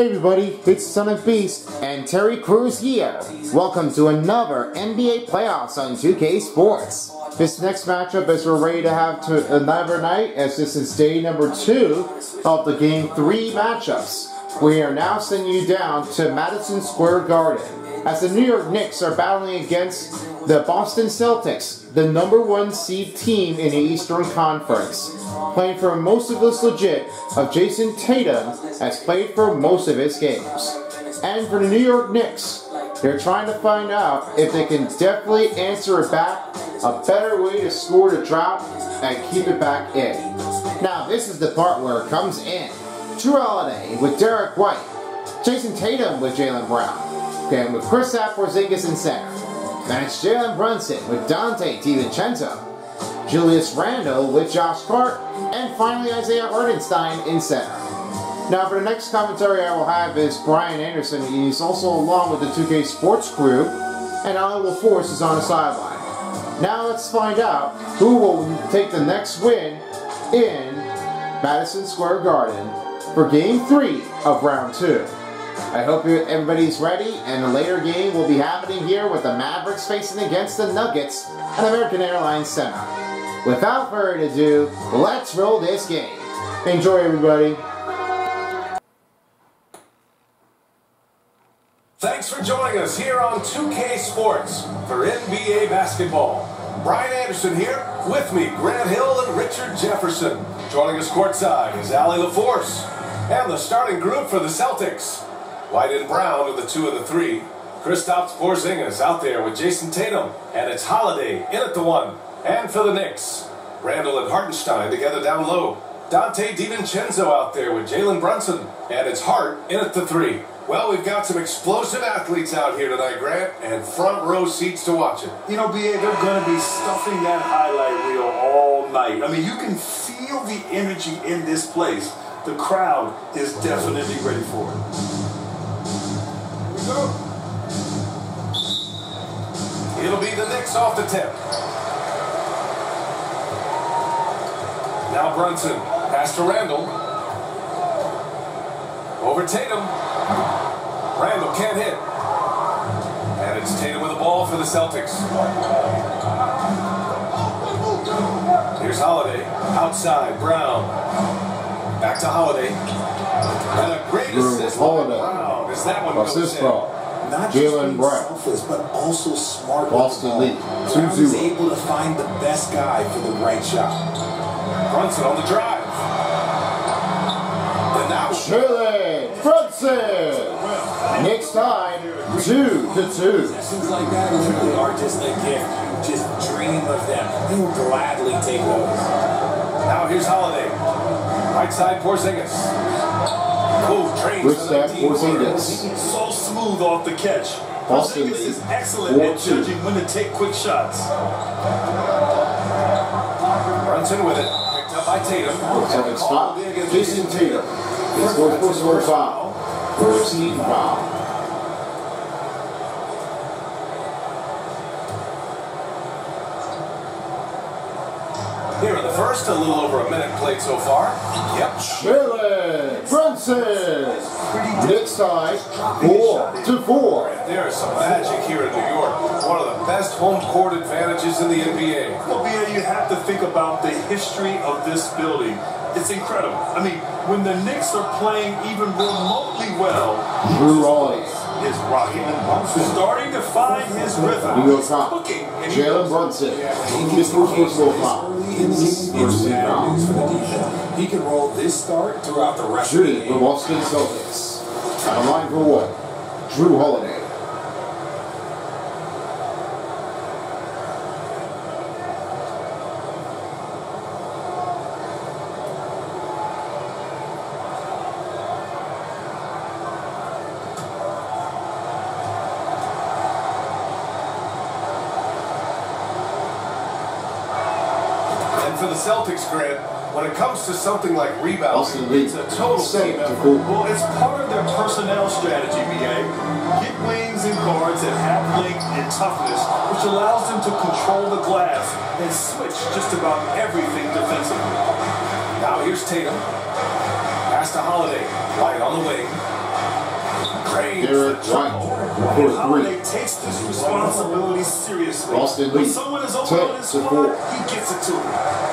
Hey everybody, it's Son of Beast and Terry Crews here. Welcome to another NBA playoffs on 2K Sports. This next matchup is we're ready to have to another night as this is day number two of the game three matchups. We are now sending you down to Madison Square Garden as the New York Knicks are battling against the Boston Celtics, the number one seed team in the Eastern Conference. Playing for most of this legit of Jayson Tatum has played for most of his games. And for the New York Knicks, they're trying to find out if they can definitely answer it back, a better way to score the drop and keep it back in. Now this is the part where it comes in. Jrue Holiday with Derrick White, Jayson Tatum with Jaylen Brown, and with Chris Porzingis in center. Then it's Jalen Brunson with Donte DiVincenzo, Julius Randle with Josh Hart, and finally Isaiah Hartenstein in center. Now for the next commentary I will have is Brian Anderson. He's also along with the 2K Sports crew, and Alan LaForce is on the sideline. Now let's find out who will take the next win in Madison Square Garden for Game 3 of Round 2. I hope everybody's ready, and the later game will be happening here with the Mavericks facing against the Nuggets at American Airlines Center. Without further ado, let's roll this game. Enjoy, everybody. Thanks for joining us here on 2K Sports for NBA basketball. Brian Anderson here, with me, Grant Hill and Richard Jefferson. Joining us courtside is Allie LaForce. And the starting group for the Celtics. White and Brown are the two and the three. Kristaps Porzingis out there with Jayson Tatum. And it's Holiday in at the one. And for the Knicks, Randle and Hartenstein together down low. Donte DiVincenzo out there with Jalen Brunson. And it's Hart in at the three. Well, we've got some explosive athletes out here tonight, Grant, and front row seats to watch it. You know, BA, they're going to be stuffing that highlight reel all night. I mean, you can feel the energy in this place. The crowd is definitely ready for it. It'll be the Knicks off the tip. Now Brunson. Pass to Randle. Over Tatum. Randle can't hit. And it's Tatum with the ball for the Celtics. Here's Holiday. Outside. Brown. Back to Holiday. And a great assist. As that one goes in. Not just Jaylen Brown. selfless, but also smart. Boston with the lead. ball. 2-0. Brown is able to find the best guy for the right shot. Brunson on the drive. And now Shirley Brunson! Next time, two to two. Sessions like that literally are just a gift. You just dream of them. He will gladly take those. Now here's Holiday. Right side Porzingis. Cool trains Good for step, 19 Porzingis. So smooth off the catch. Boston is excellent at 4-2. judging when to take quick shots. Brunson with it. Picked up by Tatum. Celtics foul. Jayson Tatum. His fourth personal foul. First foul. Here in the first, a little over a minute played so far. Yep. Shirley Brunson. Next time, four to four. There is some magic here in New York. One of the best home court advantages in the NBA. Well, BA, you have to think about the history of this building. It's incredible. I mean, when the Knicks are playing even remotely well, Jrue Holiday. is rocking. Starting to find his rhythm. You go He's top. cooking. and he Jalen Brunson. His first personal foul. Early in the season, First it's team bad news for the defense. He can roll this start throughout the rest of the game. Boston Celtics. On the line for what? Jrue Holiday. And Grant, when it comes to something like rebounding, it's a total team effort. Well, it's part of their personnel strategy, BA. Get wings and guards that have length and toughness, which allows them to control the glass and switch just about everything defensively. Now here's Tatum. Pass to Holiday. White on the wing. Derrick White for Holiday three. takes this responsibility seriously. Boston when lead, someone is 10 on his to squad, four. he gets it to him.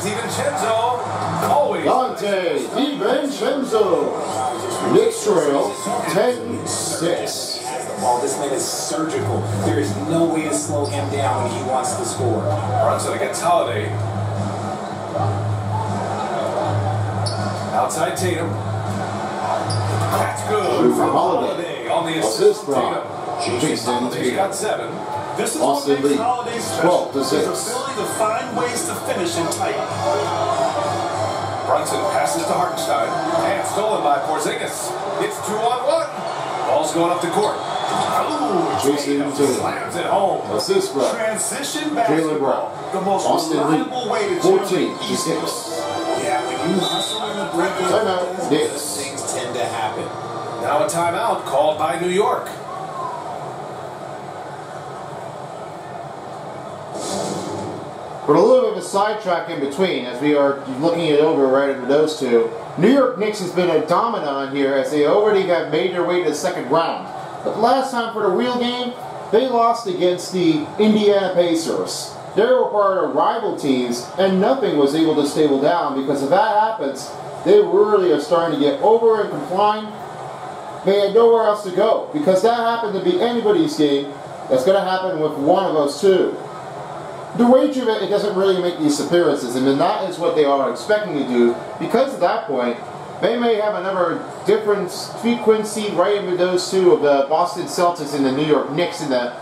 Here's DiVincenzo. Always. Donte DiVincenzo. Knicks trail 10 6. Has. This man is surgical. There is no way to slow him down when he wants to score. Brunson against Holiday. Outside Tatum. That's good from Holiday on the assist. Assist from from Tatum. Jason Holiday's got seven. This is Austin Lee, Holiday special. 12 to 6. ability to find ways to finish in tight. Brunson passes to Hartenstein. And stolen by Porzingis. It's two on one. Ball's going up the court. Ooh, Jayson slams it home. Assist from Transition Jaylen basketball. Brown. The most Austin reliable way Lee to 14 generate to 6. Yeah, when you hustle in the break, Timeout, those Knicks. things tend to happen. Now a timeout called by New York. But a little bit of a sidetrack in between as we are looking it over right into those two. New York Knicks has been a dominant here as they already have made their way to the second round. But last time for the real game, they lost against the Indiana Pacers. They were part of rival teams, and nothing was able to stable down because if that happens, they really are starting to get over and complying. They had nowhere else to go because that happened to be anybody's game. That's going to happen with one of us too. The that it doesn't really make these appearances, and that is what they are expecting to do. Because at that point, they may have another different frequency right in those two of the Boston Celtics and the New York Knicks in the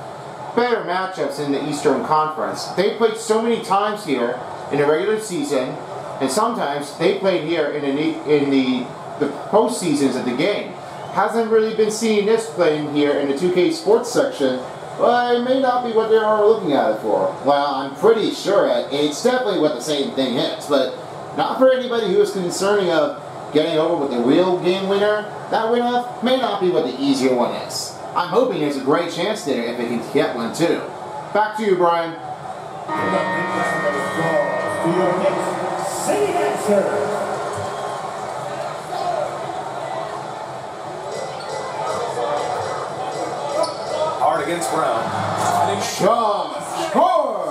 better matchups in the Eastern Conference. They played so many times here in the regular season, and sometimes they played here in the in the the postseasons of the game. Hasn't really been seeing this playing here in the 2K Sports section. Well, it may not be what they are looking at it for. Well, I'm pretty sure it, it's definitely what the same thing is, but not for anybody who is concerning of getting over with the real game winner. That winner may not be what the easier one is. I'm hoping there's a great chance there if they can get one too. Back to you, Brian. Against Brown. Sean score.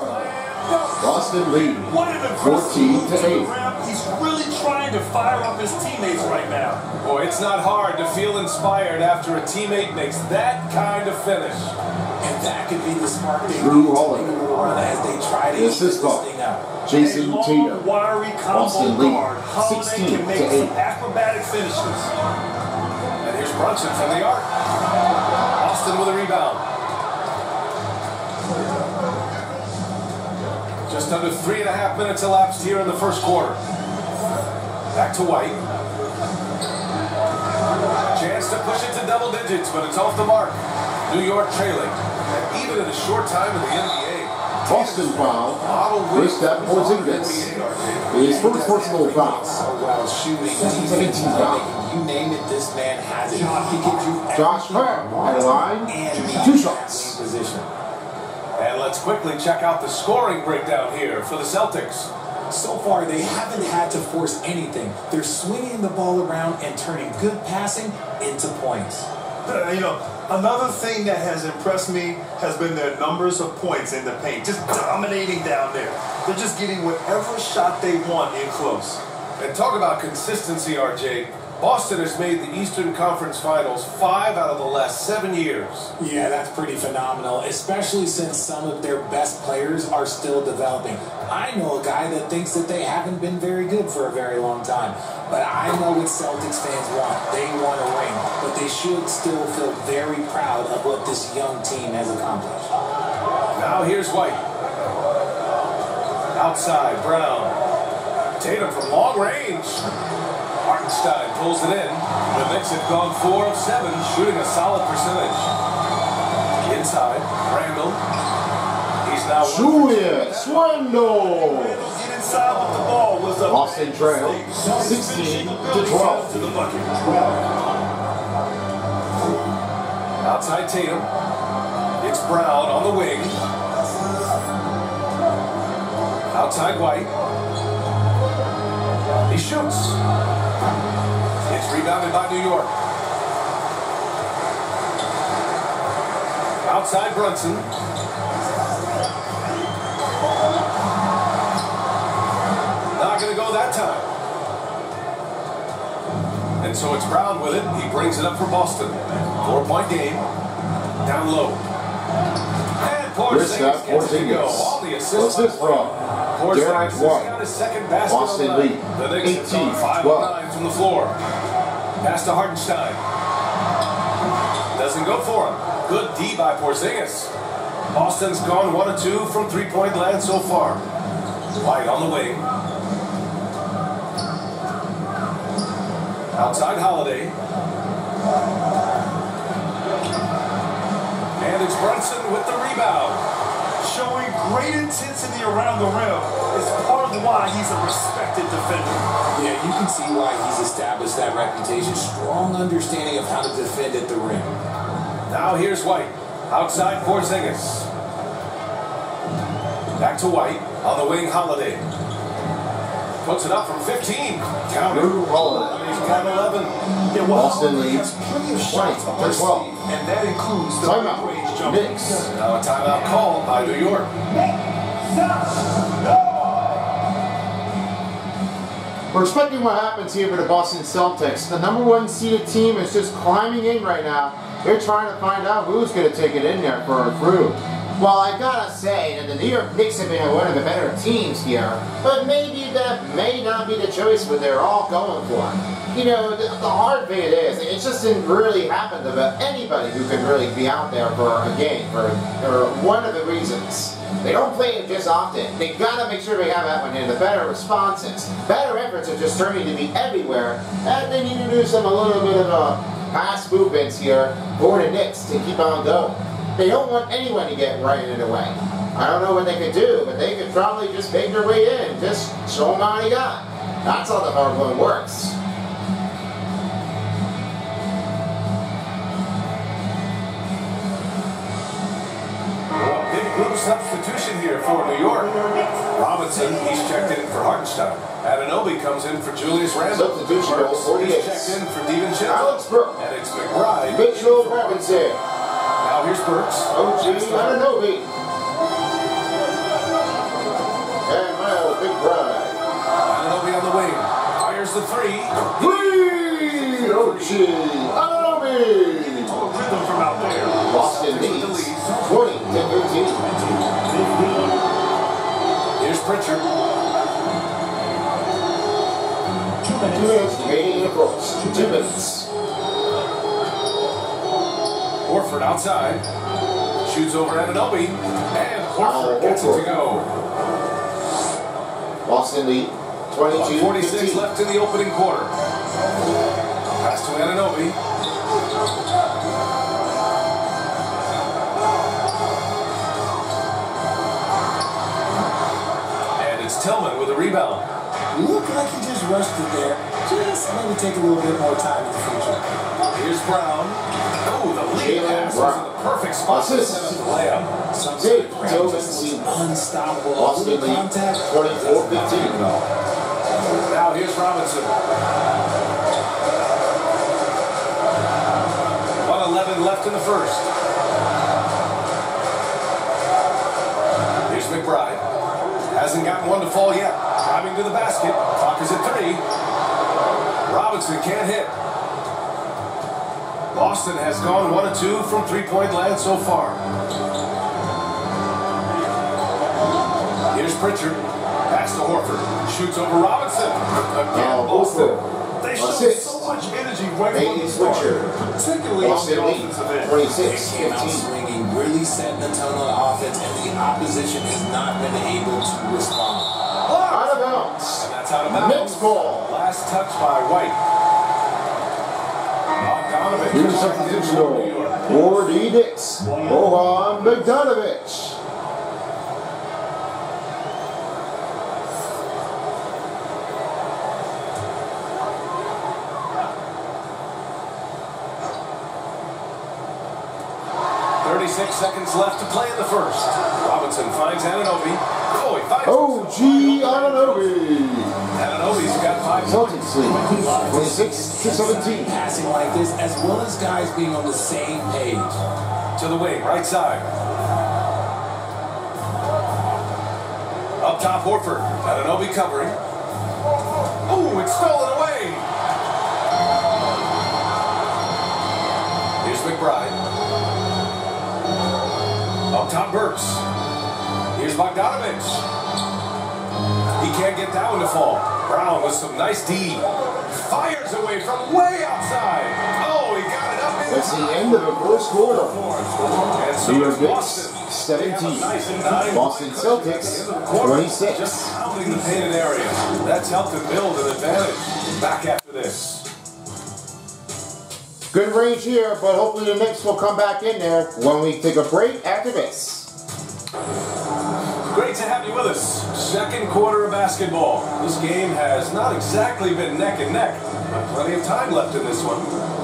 Boston lead. What an aggressive 14 to to 8. He's really trying to fire up his teammates right now. Boy, it's not hard to feel inspired after a teammate makes that kind of finish. And that could be the spark they Jrue need to Holiday. make a run as they try to The eat assist this ball. thing out. Jayson Tatum. wiry combo Austin Lee, guard. Holiday 16 can make to some 8. acrobatic finishes. And here's Brunson from the arc. Austin with a rebound. Just under three and a half minutes elapsed here in the first quarter. Back to White. Chance to push it to double digits, but it's off the mark. New York trailing. And even in a short time in the NBA, Boston foul. model wins Kristaps Porzingis. His first personal foul. While shooting, Seventeen foul. you name it, this man has it. He gives you Josh Hart at the line. and Two the shots. Let's quickly check out the scoring breakdown here for the Celtics. So far, they haven't had to force anything. They're swinging the ball around and turning good passing into points. Uh, You know, another thing that has impressed me has been their numbers of points in the paint, just dominating down there. They're just getting whatever shot they want in close. And talk about consistency, RJ. Boston has made the Eastern Conference Finals five out of the last seven years. Yeah, that's pretty phenomenal, especially since some of their best players are still developing. I know a guy that thinks that they haven't been very good for a very long time, but I know what Celtics fans want. They want a ring, but they should still feel very proud of what this young team has accomplished. Now here's White. Outside, Brown. Tatum from long range. Hartenstein pulls it in. The Knicks have gone four of seven, shooting a solid percentage. Inside, Randle. He's now two. Swindle. Inside with the ball was a Boston trail, 16 to 12. to the bucket. Outside Tatum. It's Brown on the wing. Outside White. He shoots. It's rebounded by New York. Outside Brunson. Not going to go that time. And so it's Brown with it. He brings it up for Boston. Four-point game. Down low. And Porzingis gets it to go. All the assists. What's this from? Derrick White. got his second basket Boston of the night. lead. The Knicks have 18, gone 5 12. 9 from the floor. Pass to Hartenstein. Doesn't go for him. Good D by Porzingis. Boston's gone 1 or 2 from three-point land so far. White on the wing. Outside Holiday. And it's Brunson with the rebound. Showing great intensity around the rim is part of why he's a respected defender. Yeah, you can see why he's established that reputation. Strong understanding of how to defend at the rim. Now here's White. Outside Porzingis. Back to White. On the wing, Holiday. Puts it up from 15. Counter. Jrue Holiday. He's got 11. Yeah, well, Boston leads has plenty of shots 20 up to his 12. and that includes the Timeout. Mid-range Now a timeout called by New York. We're expecting what happens here for the Boston Celtics. The number one seeded team is just climbing in right now. They're trying to find out who's going to take it in there for a crew. Well, I gotta say that the New York Knicks have been one of the better teams here, but maybe that may not be the choice what they're all going for. You know, the, the hard thing it is, it just didn't really happen to anybody who could really be out there for a game, for, for one of the reasons. They don't play it just often. They gotta make sure they have that one in. The better responses, better efforts are just turning to be everywhere, and they need to do some a little bit of a pass movements here for the Knicks to keep on going. They don't want anyone to get right in the way. I don't know what they could do, but they could probably just make their way in, just show them how they got. That's how the hard one works. Substitution here for New York. Robinson, he's checked in for Hartenstein. Anunoby comes in for Julius Randle. Substitution goal, 48. He's checked in for Devin Chisholm. Alex Burke. And it's McBride. Mitchell Robinson, Now here's Burks. OG Anunoby, and Miles McBride. Anunoby on the wing. Fires the three. Whee! OG Anunoby! Total rhythm from out there. Boston leads Pritchard. Two minutes remaining in the first. Two minutes. Horford outside. Shoots over Anunoby. And Horford Oh, gets it to go. Boston lead About 22 46 15. left in the opening quarter. Pass to Anunoby. Rebound. Look like he just rushed it there. Just maybe take a little bit more time in the future. Here's Brown. Oh, the lead pass was in the perfect spot to Assist. the layup. Some Jake Brown just lead. unstoppable. Boston lead contact. 24 15. Now here's Robinson. 111 left in the first. Here's McBride. Hasn't gotten one to fall yet. Driving to the basket. Clock is at three. Robinson can't hit. Boston has gone one or two from three-point land so far. Here's Pritchard. Pass to Horford. Shoots over Robinson. Again, Now Boston. Horford. They show Assist. so much energy right from Bailey the start, particularly on Boston the offensive end. 26 They came out 15. swinging, really setting the tone on offense, and the opposition has not been able to respond. That's out of bounds. Next ball. Last touch by White. Here's New York. Ward E. Dix, Rohan 36 seconds left to play in the first. Robinson finds Anunoby. Oh, he finds OG Anunoby. Anunoby's got five points. 26 to 17. Passing like this, as well as guys being on the same page. To the wing, right side. Up top, Horford. Anunoby covering. Oh, it's stolen Top, Burks. Here's Bogdanovich. He can't get that one to fall. Brown with some nice D. Fires away from way outside. Oh, he got it up in That's the end of the first quarter. and so New York does Knicks Boston. 17. Nice and nine. Boston Celtics 26. Just pounding the painted area. That's helped them build an advantage. Back after this. Good range here, but hopefully the Knicks will come back in there when we take a break after this. Great to have you with us. Second quarter of basketball. This game has not exactly been neck and neck, but plenty of time left in this one.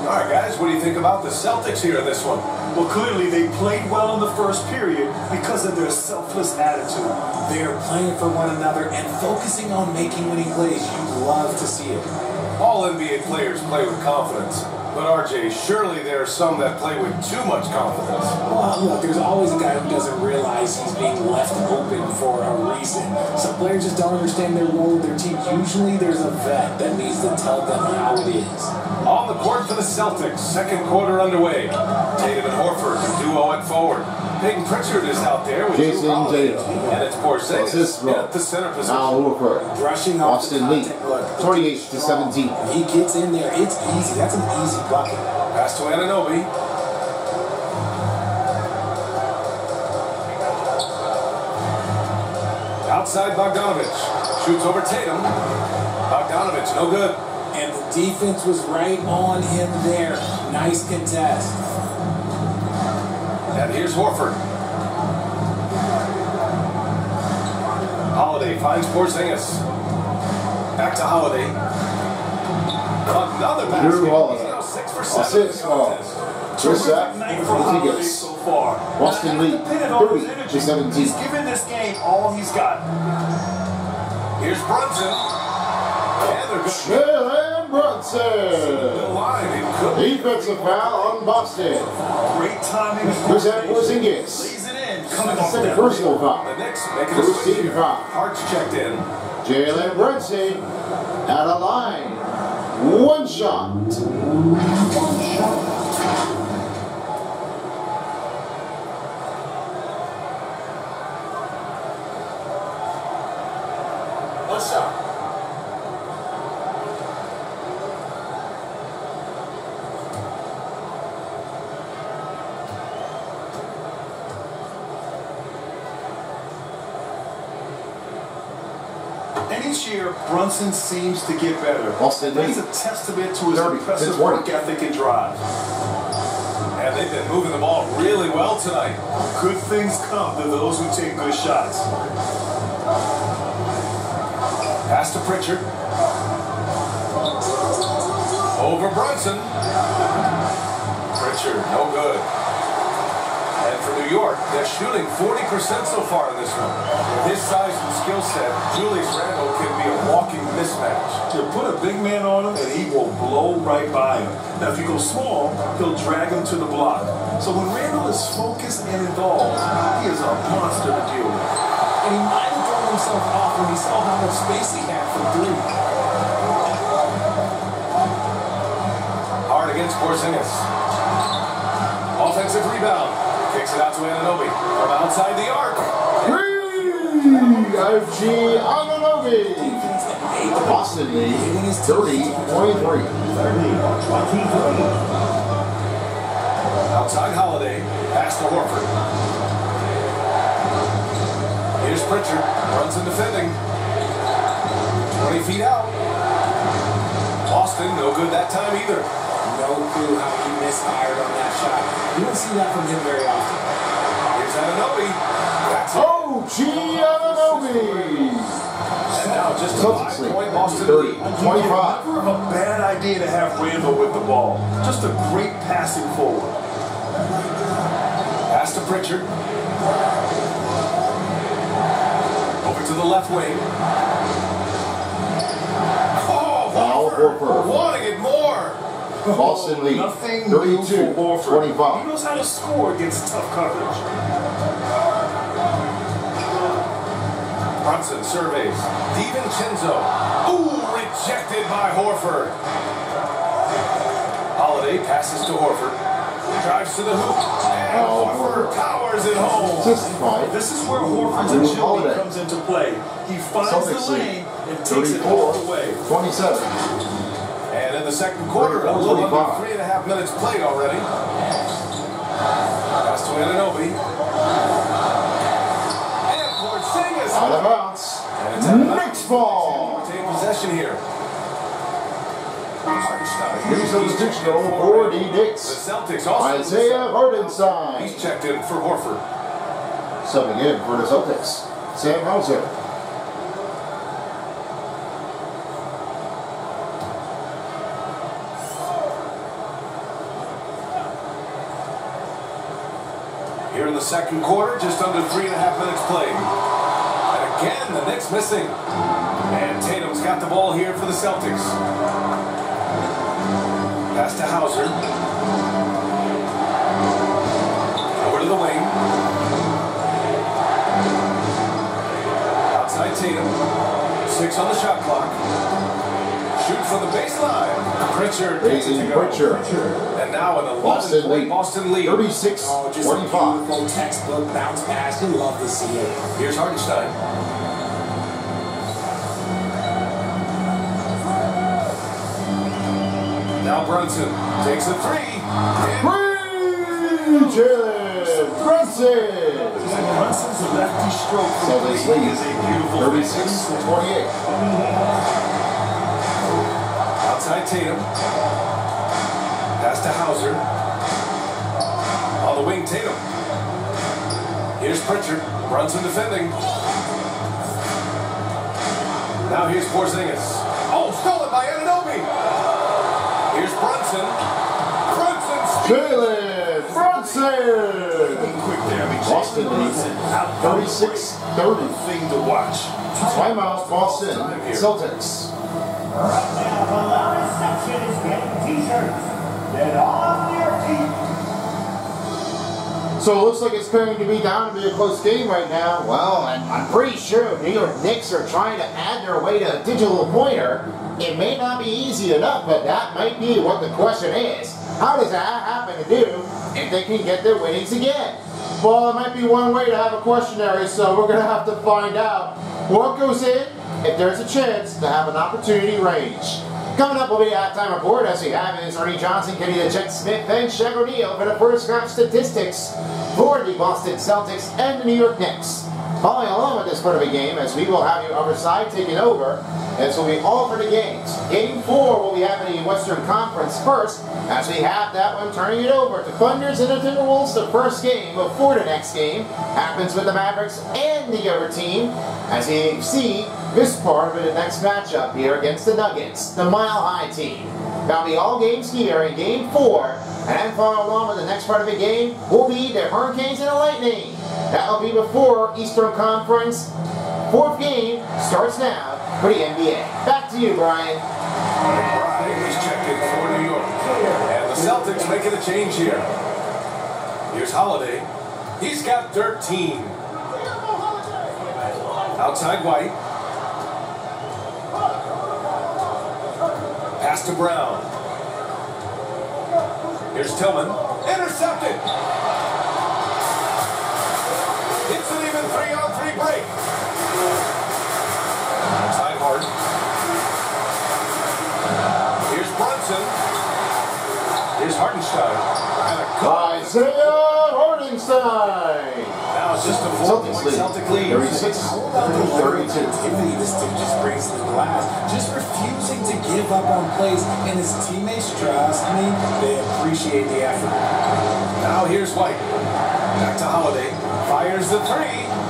All right, guys, what do you think about the Celtics here in this one? Well, clearly they played well in the first period because of their selfless attitude. They're playing for one another and focusing on making winning plays. You love to see it. All NBA players play with confidence. But RJ, surely there are some that play with too much confidence. Well, look, there's always a guy who doesn't realize he's being left open for a reason. Some players just don't understand their role with their team. Usually there's a vet that needs to tell them how it is. On the court for the Celtics, second quarter underway. Tatum and Horford, duo at forward. Payton Pritchard is out there with Jayson Tatum. And it's Porzingis at the center position. Now Horford. Brushing off Austin Lee. 28 to 17. He gets in there. It's easy. That's an easy bucket. Pass to Anunoby. Outside Bogdanovich. Shoots over Tatum. Bogdanovich, no good. And the defense was right on him there. Nice contest. Here's Horford. Holiday finds Porzingis. Back to Holiday. Another basket. Jrue Holiday. Now six for seven. this Oh. Chris Sack. Night for Holiday Porzingis. so far. Boston lead Depending on his 30 energy, to 17. He's given this game all he's got. Here's Brunson. Jalen Brunson. line. It could be. Defensive foul on Boston. Great timing. and Who's that coordination. Porzingis? Lays it in. Coming off Second personal foul. The a First team foul. Hart's checked in. Jalen Brunson out of line. One shot. One year, Brunson seems to get better. That's a testament to his 30, impressive 20. work ethic and drive. And they've been moving the ball really well tonight. Good things come to those who take good shots. Pass to Pritchard. Over Brunson. Pritchard, no good. And for New York, they're shooting 40% so far in this one. With his size and skill set, Julius Randle can be a walking mismatch. You put a big man on him and he will blow right by him. Now, if you go small, he'll drag him to the block. So when Randle is focused and involved, he is a monster to deal with. And he might have thrown himself off when he saw how much space he had for three. Hard against Porzingis. Offensive rebound. Kicks it out to Anunoby. From outside the arc. Three! IFG Anunoby. Defense that made the Boston lead 30 23. Outside Holiday. Pass to Horford. Here's Pritchard. Runs in defending. 20 feet out. Boston, no good that time either. No clue how he misfired on that shot. You don't see that from him very often. Here's Anunoby. That's it. OG Anunoby. And now just a five-point Boston 30 lead. 25. Never a bad idea to have Randle with the ball. Just a great passing forward. Pass to Pritchard. Over to the left wing. Oh, Horford. wanting it more. Boston lead. Oh, nothing new 32, for Horford. 25. He knows how to score against tough coverage. Brunson surveys. DiVincenzo. Ooh, rejected by Horford. Holiday passes to Horford. Drives to the hoop. And Oh, Horford powers it home. 65. This is where Horford's agility comes into play. He finds Celtics the lane and takes it all the way. 27. The second quarter, a little under three and a half minutes played already. Pass to Anunoby. And Porzingis. Out of bounds. And it's out. Next ball. Retain possession here. Hartenstein. New substitution for the The Knicks. Celtics also. Isaiah Hartenstein. He's checked in for Horford. Subbing in for the Celtics. Sam Hauser. Second quarter, just under three and a half minutes played. And again, the Knicks missing. And Tatum's got the ball here for the Celtics. Pass to Hauser. Over to the wing. Outside Tatum. Six on the shot clock. Shoot from the baseline. Pritchard. Pritchard. And now an 11 Boston point lead. Boston lead. 36, Oh, just a 25. beautiful textbook bounce pass. You love to see it. Here's Hartenstein. Now Brunson takes a three. And Free Jalen Brunson. Brunson's lefty stroke So Celtics three lead. is a beautiful 36 thing. 28. outside Tatum. Pass to Hauser. On the wing, Tatum. Here's Pritchard. Brunson defending. Now here's Porzingis. Oh, stolen by Anunoby. Here's Brunson. Brunson Jalen Brunson. Quick damage. Boston Brunson lead. out 36 30. thing to watch. Timeout Boston. Celtics. Right now, uh, the loudest section is getting t-shirts. Get on feet. So it looks like it's going to be down to be a close game right now. Well, I'm pretty sure New York Knicks are trying to add their way to a digital pointer. It may not be easy enough, but that might be what the question is. How does that happen to do if they can get their winnings again? Well, it might be one way to have a questionnaire, so we're going to have to find out what goes in if there's a chance to have an opportunity range. Coming up will be a halftime report as we have is Ernie Johnson, Kenny the Jet Smith, and Shaq O'Neal for the first round statistics for the Boston Celtics and the New York Knicks. Following along with this part of the game, as we will have you other side taking over, this will be all for the games. Game four will be happening in Western Conference first, as we have that one turning it over to Thunders and the Timberwolves. The first game before the next game happens with the Mavericks and the other team, as we see this part of the next matchup here against the Nuggets, the Mile High team. That'll be all games here in game four, and then follow along with the next part of the game will be the Hurricanes and the Lightning. That'll be before Eastern Conference. Fourth game starts now for the NBA. Back to you, Brian. Brian in for New York. And the Celtics making a change here. Here's Holiday. He's got 13. Outside White. Pass to Brown. Here's Tillman. Intercepted. Three on three break. Outside Hart. Here's Brunson. Here's Hartenstein. And a goal. Isaiah Hartenstein. Now it's just a Celtics four-point lead. Celtic lead. 36 How about the level of 32. activity this dude just brings to the glass? Just refusing to give up on plays, and his teammates, trust me, they appreciate the effort. Now here's White. Back to Holiday. Fires the three.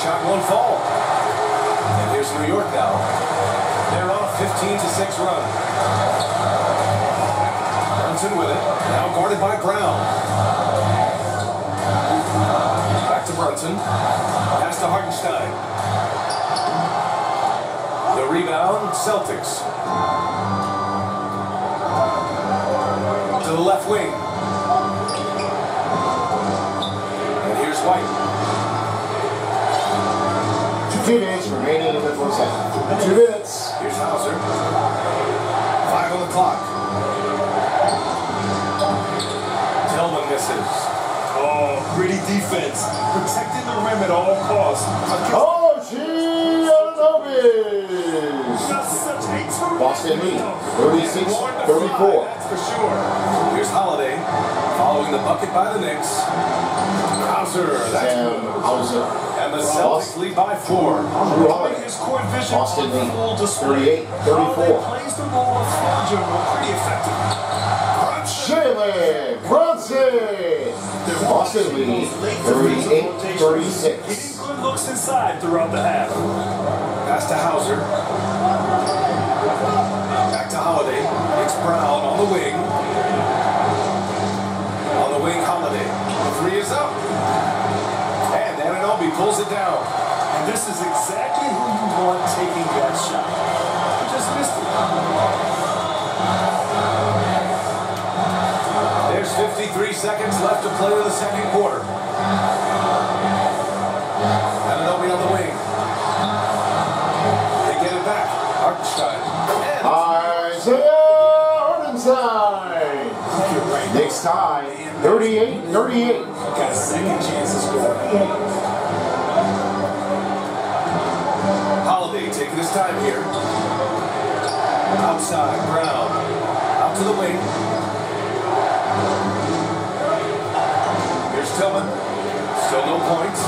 Shot won't fall. And here's New York now. They're a 15 to 6 run. Brunson with it. Now guarded by Brown. Back to Brunson. Pass to Hartenstein. The rebound, Celtics. To the left wing. And here's White. Two minutes remaining in the first half. Two minutes. Here's Hauser. Five on the clock. Tillman misses. Oh, gritty defense. Protecting the rim at all costs. Oh, gee, Anunoby! Got such Boston lead, rebound. 36 Born to fly, 34. that's for sure. Here's Holiday, following the bucket by the Knicks. Hauser, that's Sam. Hauser. And the Celtics lead by four. Jrue Holiday. His court vision Boston on full display. 38, 34. Holiday plays the role of general pretty effective. Jalen Brunson! Boston lead, 38 36. Getting good looks inside throughout the half. Pass to Hauser. Back to Holiday. It's Brown on the wing. Pulls it down. And this is exactly who you want taking that shot. He just missed it. There's 53 seconds left to play in the second quarter. Anunoby on the wing. They get it back. Hartenstein. And Isaiah Hartenstein! Next tie, 38 38. Got a second chance to score. Holiday taking his time here. Outside, Brown. Out to the wing. Here's Tillman. Still no points.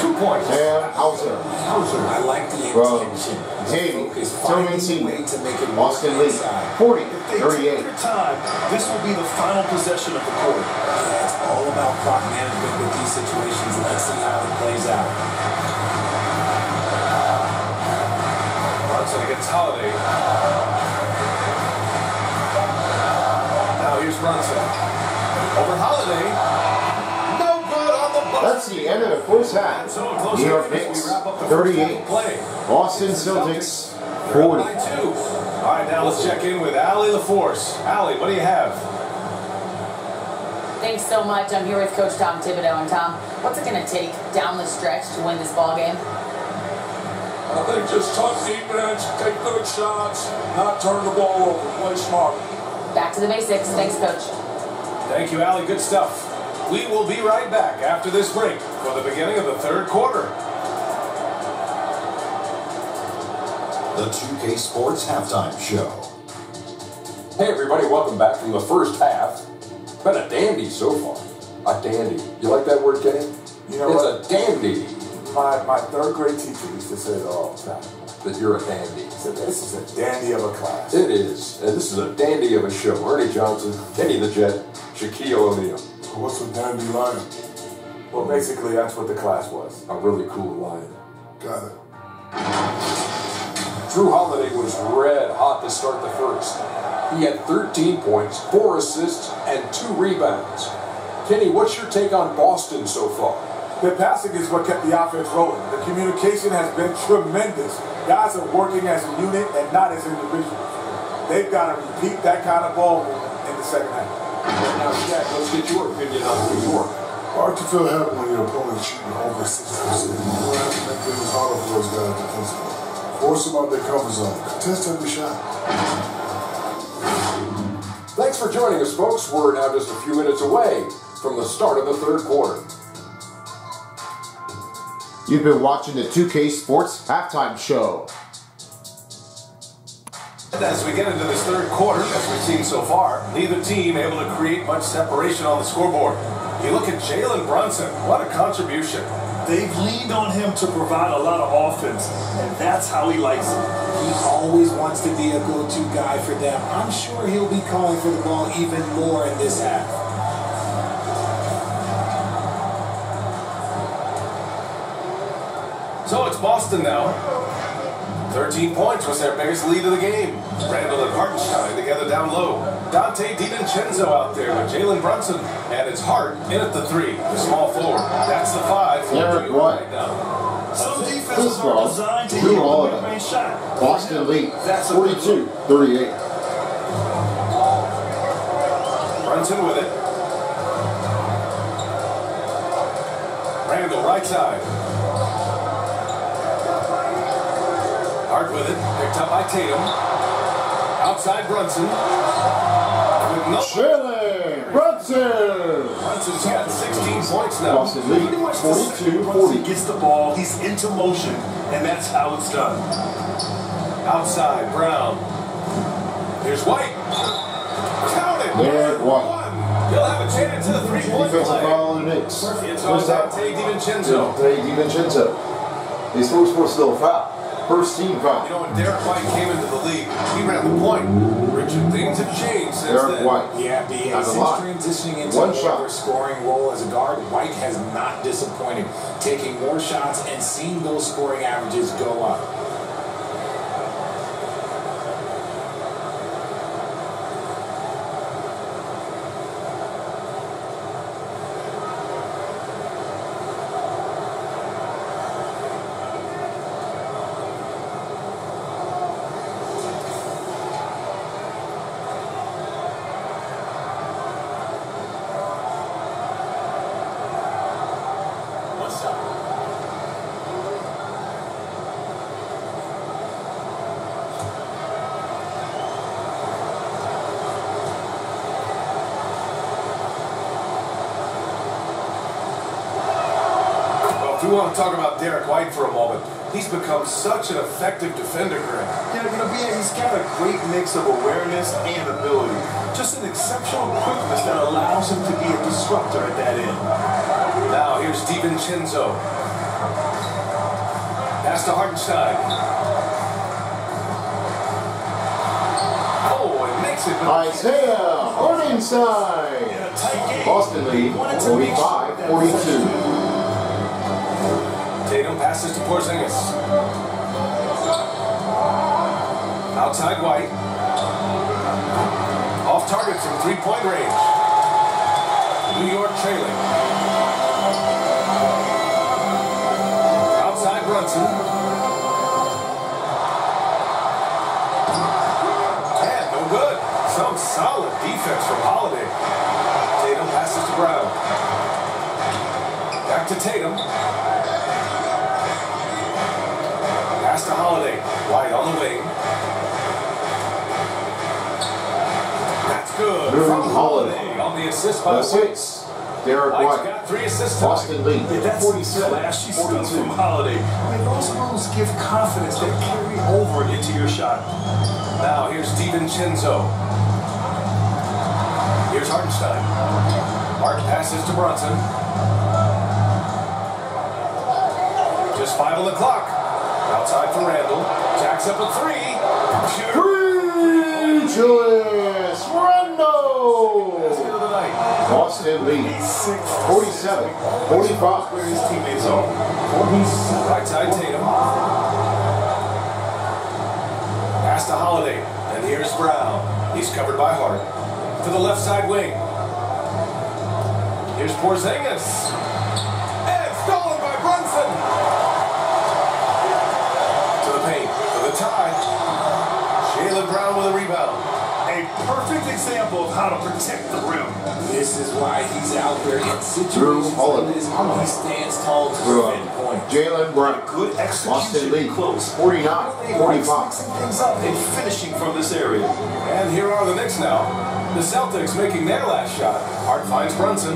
Two points. Sam Hauser. Hauser. I like the intention. Focus, Tillman Senior. way to make it Boston lead, 40 If they take 38. time, this will be the final possession of the quarter. Yeah, it's all about clock management with these situations. Let's see how it plays out. Brunson against Holiday. Now here's Brunson. Over Holiday. No good on the bus. That's the end of the first half. So close New York Knicks, we wrap up the first half 38. of play. Boston Celtics, 40. All right, now let's check in with Allie LaForce. Allie, what do you have? Thanks so much. I'm here with Coach Tom Thibodeau. And Tom, what's it going to take down the stretch to win this ball game? I think just tough defense, take good shots, not turn the ball over, play smart. Back to the basics. Thanks, Coach. Thank you, Allie. Good stuff. We will be right back after this break for the beginning of the third quarter. The 2K Sports Halftime Show. Hey everybody, welcome back from the first half. Been a dandy so far. A dandy. You like that word, Kenny? You know it's what? a dandy My, my third grade teacher used to say it all the time. that you're a dandy. He said, this is a dandy of a class. It is. And this is a dandy of a show. Ernie Johnson, Kenny the Jet, Shaquille O'Neal. What's a dandy lion? Well, basically, that's what the class was. A really cool line. Got it. Jrue Holiday was red hot to start the first. He had 13 points, 4 assists, and 2 rebounds. Kenny, what's your take on Boston so far? The passing is what kept the offense rolling. The communication has been tremendous. Guys are working as a unit and not as individuals. They've got to repeat that kind of ball in the second half. Now, Jack, let's get your opinion on New York. Hard to feel happy when your opponent's shooting over 60%. You don't have to make things harder for those guys defensively. Force them out their comfort zone. Contest every shot. Thanks for joining us, folks. We're now just a few minutes away from the start of the third quarter. You've been watching the 2K Sports Halftime Show. As we get into this third quarter, as we've seen so far, neither team able to create much separation on the scoreboard. You look at Jalen Brunson, what a contribution. They've leaned on him to provide a lot of offense, and that's how he likes it. He always wants to be a go-to guy for them. I'm sure he'll be calling for the ball even more in this half. So it's Boston now. 13 points was their biggest lead of the game. Randle and Hartenstein together down low. Donte DiVincenzo out there with Jalen Brunson and And it's Hart in at the three, the small forward. That's the five. for Derrick White. right now. Some This defenses are ball, designed to Jrue hit a Holiday. mid-range shot. Boston lead, That's 42 38. Brunson with it. Randle, right side. With it. Picked up by Tatum. Outside Brunson. With no Shirley Brunson! Brunson's got 16 points now. Boston lead, Pretty much the second 42 Brunson 40. gets the ball, he's into motion, and that's how it's done. Outside Brown. Here's White. Count it. Derrick White. One. He'll have a chance at a three-point Defensive play. foul on the Knicks. It's on Donte DiVincenzo. Donte DiVincenzo. His first personal foul. First team You know, when Derrick White came into the league, he ran the point. Richard, things have changed since Derrick then. White. Yeah, B. Has a Since lot. transitioning into One more shot. of a scoring role as a guard, White has not disappointed, taking more shots and seeing those scoring averages go up. Talk about Derrick White for a moment. He's become such an effective defender, Greg. Yeah, you know, he's got a great mix of awareness and ability. Just an exceptional quickness that allows him to be a disruptor at that end. Now, here's DiVincenzo. Pass to Hartenstein. Oh, it makes it. Isaiah Hartenstein. Boston lead, 45-42 passes to Porzingis. Outside White. Off target from three-point range. New York trailing. Outside Brunson. And no good. Some solid defense from Holiday. Tatum passes to Brown. Back to Tatum. Holiday. White on the wing. That's good. From Holiday. On the assist by six. Derrick White's White. got three assists. Boston lead, Yeah, that's 47 flashy stuff 42. from Holiday. I mean, those moves give confidence that carry over into your shot. Now here's DiVincenzo. Here's Hartenstein. Mark passes to Brunson. Just five on the clock. Outside for Randle. Jacks up a three. Pure. Julius Randle. That's the end of the night. Boston lead, 47 45. Where his teammates are. Right side Tatum. Pass to Holiday. And here's Brown. He's covered by Hart. To the left side wing. Here's Porzingis. Example of how to protect the rim. This is why he's out there in situations Holiday. like this. He stands tall to defend points. Jaylen Brown. Good Boston execution lead, close. 49 45. Things up and finishing from this area. And here are the Knicks now. The Celtics making their last shot. Hart finds Brunson.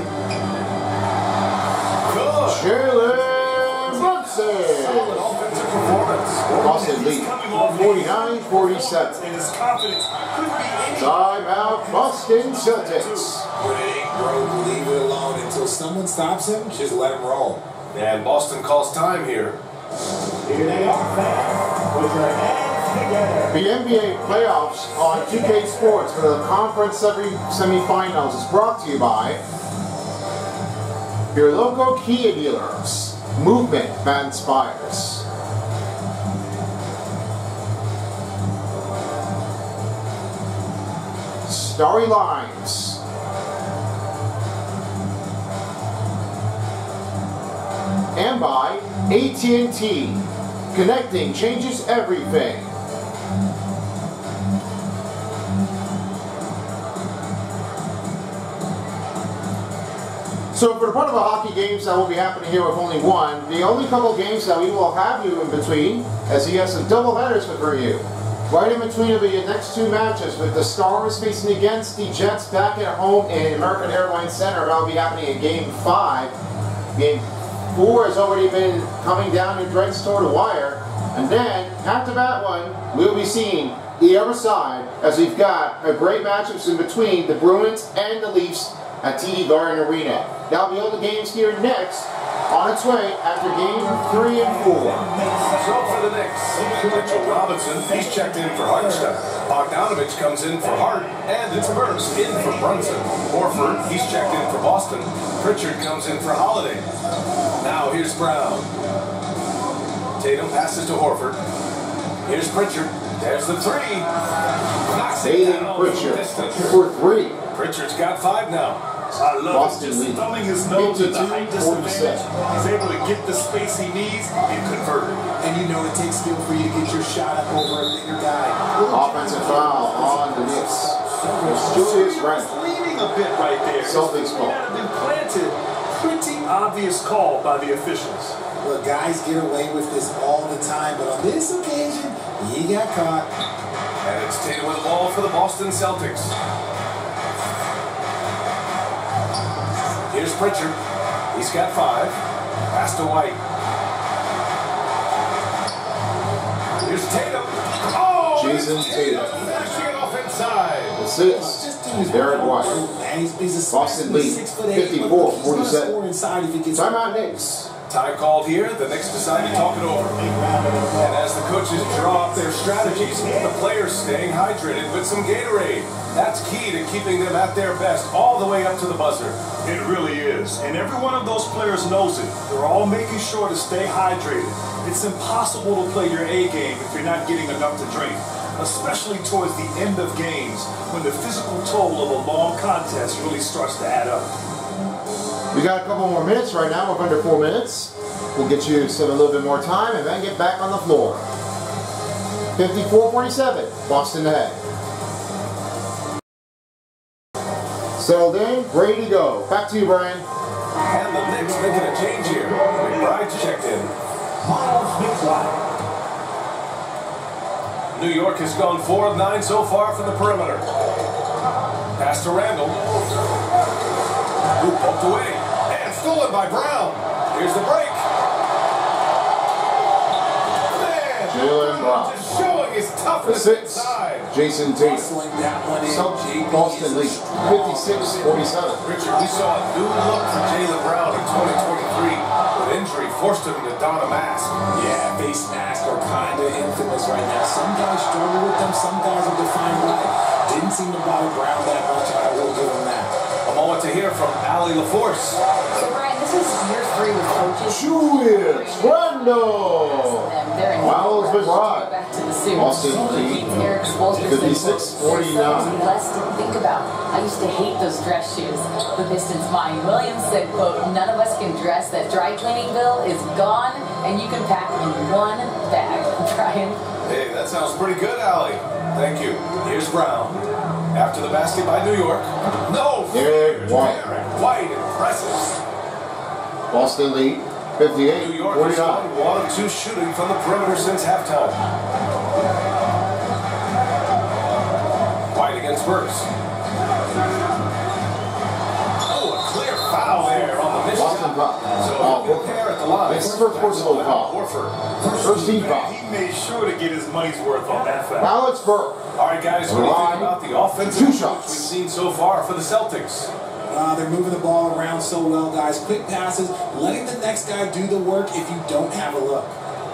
Good. Jalen Brunson. Solid offensive performance. Boston lead, 49 47. And his confidence could be any Timeout, Boston Celtics. When it ain't broke, leave it alone until someone stops him. Just let him roll. And Boston calls time here. Here they are, fans. Your hands together. The NBA playoffs on 2K Sports for the conference semi- semifinals is brought to you by your local Kia dealers. Movement that inspires. Starry Lines. And by AT&T. Connecting changes everything. So for the part of the hockey games that will be happening here with only one, the only couple games that we will have you in between, as he has some double headers for you. Right in between will be your next two matches with the Stars facing against the Jets back at home in American Airlines Center. That'll be happening in Game 5. Game 4 has already been coming down to dregs toward the wire. And then, after that one, we'll be seeing the other side as we've got a great matchups in between the Bruins and the Leafs at TD Garden Arena. That'll be all the games here next on its way after game three and four. So for the Knicks, Mitchell Robinson, he's checked in for Hartenstein. Bogdanovich comes in for Hart, and it's Burns in for Brunson. Horford, he's checked in for Boston. Pritchard comes in for Holiday. Now here's Brown. Tatum passes to Horford. Here's Pritchard. There's the three. Knocks it Hayden down from Pritchard for three. Pritchard's got five now. I love Boston it. Just lead. thumbing his nose at the 52, height disadvantage. He's able to get the space he needs and convert it. And you know it takes skill for you to get your shot up over a bigger guy. Offensive foul on the Knicks. It's Julius Randle. Leaning a bit right there. Celtics ball. That have been planted. Pretty obvious call by the officials. Look, guys get away with this all the time, but on this occasion, he got caught. And it's Tatum with the ball for the Boston Celtics. Here's Pritchard. He's got five. Pass to White. Here's Tatum. Oh! Jayson Tatum. Flashing off inside. Assist. This dude is Derrick White. Man, he's, he's a Boston lead, six foot eight, 54, but look, he's gonna 47. score inside if he gets Timeout Knicks. Time called here. The Knicks decide to talk it over. And as the coaches draw up their strategies, the players staying hydrated with some Gatorade. That's key to keeping them at their best all the way up to the buzzer. It really is. And every one of those players knows it. They're all making sure to stay hydrated. It's impossible to play your A game if you're not getting enough to drink, especially towards the end of games when the physical toll of a long contest really starts to add up. We got a couple more minutes right now. We're under four minutes. We'll get you some a little bit more time and then get back on the floor. 54-47, Boston ahead. Settled in, ready to go. Back to you, Brian. And the Knicks making a change here. McBride's checked in. Miles. New York has gone four of nine so far from the perimeter. Pass to Randle. Who poked away. And stolen by Brown. Here's the break. Man, Jaylen Brown. Just showing his toughness Six, inside. Jayson Tatum. Hustling that one in. South Boston is lead, 56-47. Richard, we saw a new look for Jaylen Brown in 2023, but injury forced him to don a mask. Yeah, face masks are kind of infamous right now. Some guys struggle with them, some guys are defined by it. Didn't seem to bother Brown that much, A moment to hear from Allie LaForce. So Brian, this is year three with coaches. Julius Randle. They're in Miles McBride. Back to the suit. Boston lead, Erik Spoelstra said, 56-49. "There's less to think about. I used to hate those dress shoes. The Pistons mine. Williams said, quote, none of us can dress. That dry cleaning bill is gone and you can pack in one bag. Brian. Hey, that sounds pretty good, Allie. Thank you. Here's Brown. After the basket by New York. No! Derrick White. Derrick White, impressive. Boston lead, New York has 58-49. gone one of two shooting from the perimeter since halftime. White against Burks. Oh, a clear foul there on the Boston Michigan. foul. So Oh, he'll there at the line. This is first personal foul. Horford. First team foul. He made sure to get his money's worth on that foul. Alex Burke. All right, guys, what do you think about the offensive Two shots. we've seen so far for the Celtics? Uh, they're moving the ball around so well, guys. Quick passes, letting the next guy do the work if you don't have a look.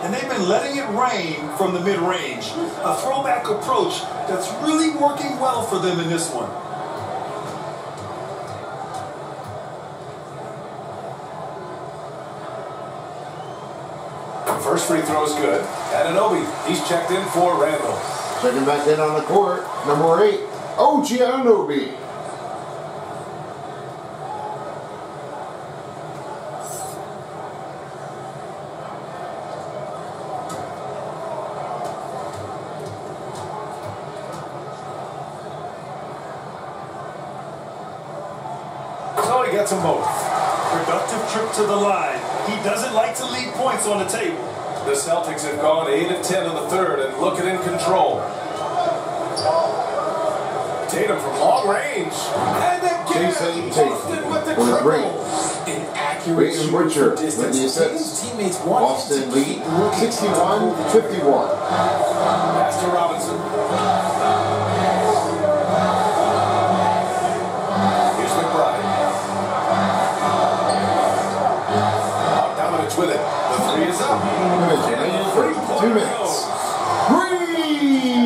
And they've been letting it rain from the mid-range. A throwback approach that's really working well for them in this one. First free throw is good. Anunoby, he's checked in for Randle. Checking back in on the court, number eight, OG Anunoby. So he gets them both. Productive trip to the line. He doesn't like to leave points on the table. The Celtics have gone 8 of 10 in the third and looking in control. Tatum from long range. And again, Jayson Tatum with the triple. An accurate and Richard for distance. with the assists. Tatum's teammates want him Boston two minutes.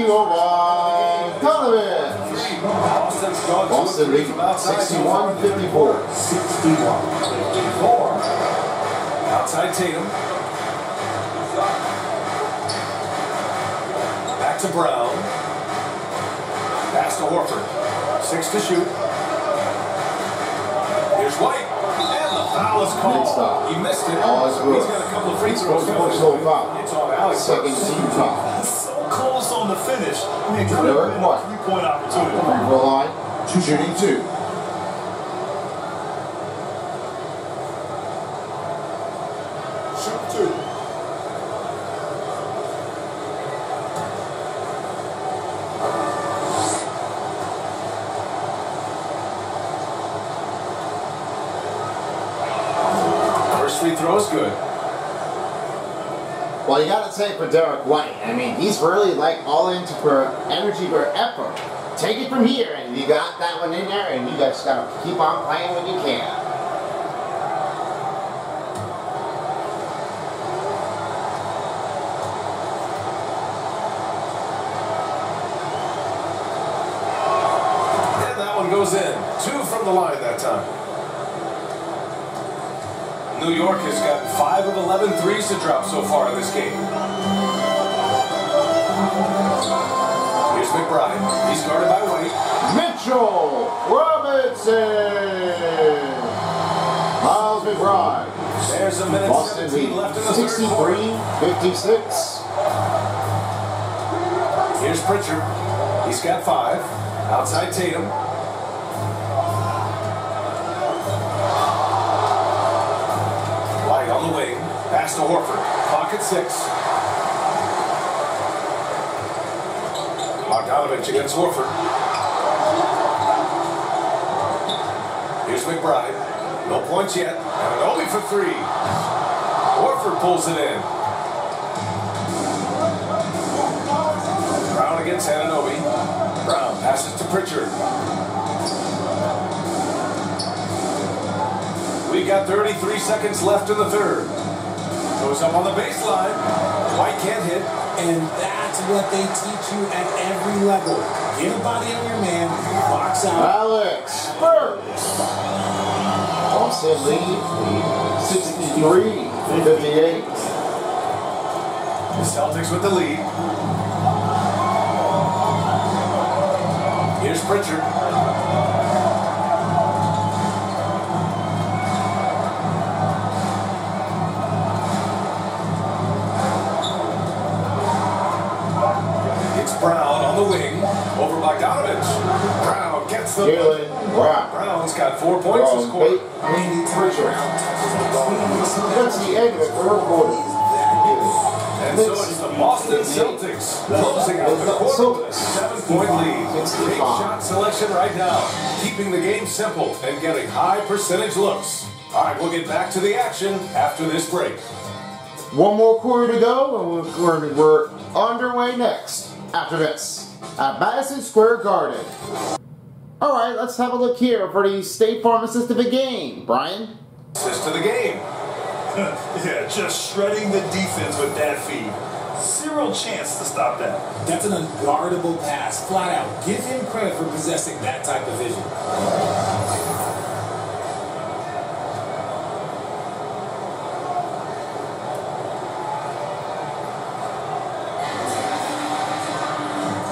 Over Donovan. Boston's gone two Boston of three lead from outside. 61 54. 54. Outside Tatum. Back to Brown. Pass to Horford. Six to shoot. Here's White. And the foul is called. He missed it. Is. He's got a couple of free throws. Supposed to foul. Alex. Second team. So close on the finish. I mean, it could have Derrick been a three-point opportunity. Throw line, shooting two. Shoot two. First free throw is good. Well, you gotta say for Derrick White, I mean, he's really like all into for energy for effort. Take it from here, and you got that one in there, and you just gotta keep on playing when you can. And that one goes in. Two from the line that time. New York has gotten 5 of 11 threes to drop so far in this game. Here's McBride. He's guarded by White. Mitchell Robinson! Miles McBride. There's a minute Boston 17 left in the 63 quarter. 56. Here's Pritchard. He's got five. Outside Tatum. White on the wing. Pass to Horford. Clock at six. Bogdanovich against Horford. Here's McBride. No points yet. And only for three. Horford pulls it in. Brown against Anunoby. Brown passes to Pritchard. We got 33 seconds left in the third. Goes up on the baseline. White can't hit. And that's what they teach you at every level. Get a body on your man, box out. Alex Burks. Boston lead 63 58. The Celtics with the lead. Here's Pritchard. Jaylen Brown. Brown's got four points this quarter. That's the end of the third quarter. And so it's the Boston Celtics closing out the quarter with a seven-point lead. Big shot selection right now, keeping the game simple and getting high percentage looks. All right, we'll get back to the action after this break. One more quarter to go, and we're, we're underway next after this at Madison Square Garden. All right, let's have a look here for the State Farm assist of the game. Brian? Assist to the game. yeah, just shredding the defense with that feed. Zero chance to stop that. That's an unguardable pass, flat out. Give him credit for possessing that type of vision.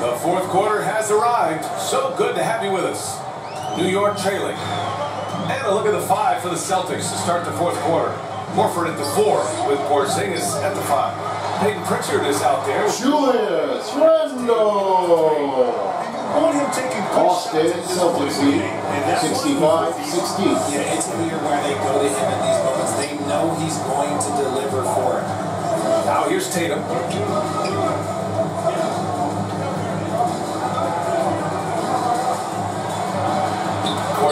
The fourth quarter has arrived. So good to have you with us. New York trailing. And a look at the five for the Celtics to start the fourth quarter. Horford at the four with Porzingis at the five. Payton Pritchard is out there. Julius Randle! want him taking good Boston shots at Celtics lead game, and that's what 65 moves 60. Yeah, it's clear where they go to him in these moments. They know he's going to deliver for it. Now here's Tatum.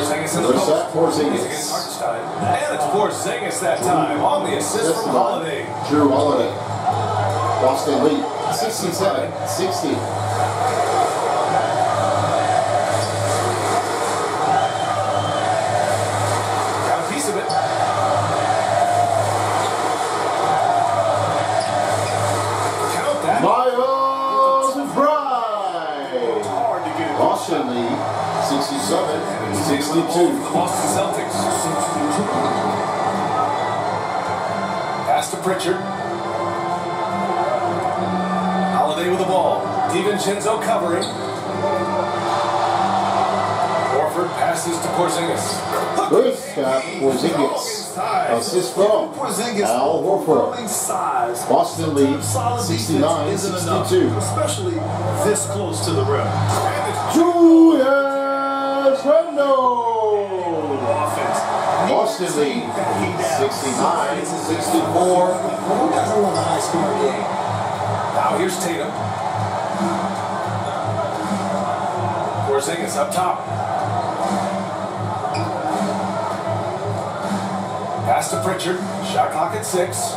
Porzingis in the post. Porzingis. He's against Hartenstein. And it's Porzingis that time on the assist That's from Holiday. Jrue Holiday. Boston lead 67 60. Boston Celtics. Pass to Pritchard. Holiday with the ball. DiVincenzo covering. Horford passes to Porzingis. First stop, Porzingis. Assist from Al Horford. Boston leads 69-62. Especially this close to the rim. Julian! Randle. Offense. Boston lead 69 64. Who doesn't love a high score game? Now here's Tatum. Porzingis up top. Pass to Pritchard. Shot clock at six.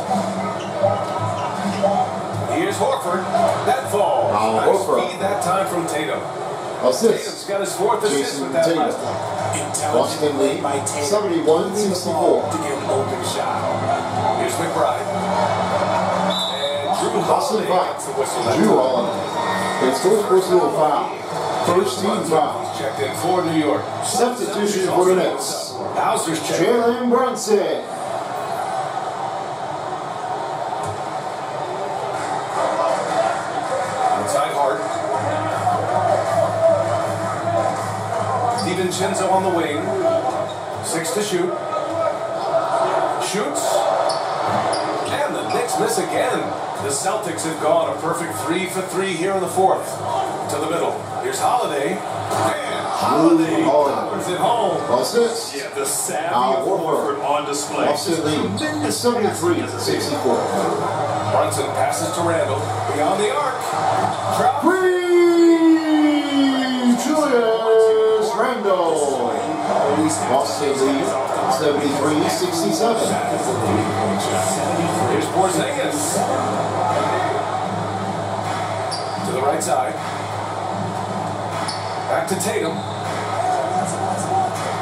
Here's Horford. That falls. Al nice Horford. feed that time from Tatum. Assist. Tatum's got his fourth assist with that Tatum. last one. Play lead by Tatum. 71 Moving the 64. To get an open shot. Here's McBride. And Jrue Boston Holiday gets the whistle that Jrue time. Holiday. It's first personal foul. First team foul. He's checked in for New York. Substitution for the. Hauser's checked. Jalen Brunson. DiVincenzo on the wing. Six to shoot. Shoots. And the Knicks miss again. The Celtics have gone a perfect three for three here in the fourth. To the middle. Here's Holiday. And Holiday Holiday. Oh. powers it home. Assist. Yeah, the savvy of Horford. Horford on display. Boston lead Tremendous 73 passing as a big 64. Brunson passes to Randle. Beyond the arc. Drop. Boston lead 73 67. Here's Porzingis. To the right side. Back to Tatum.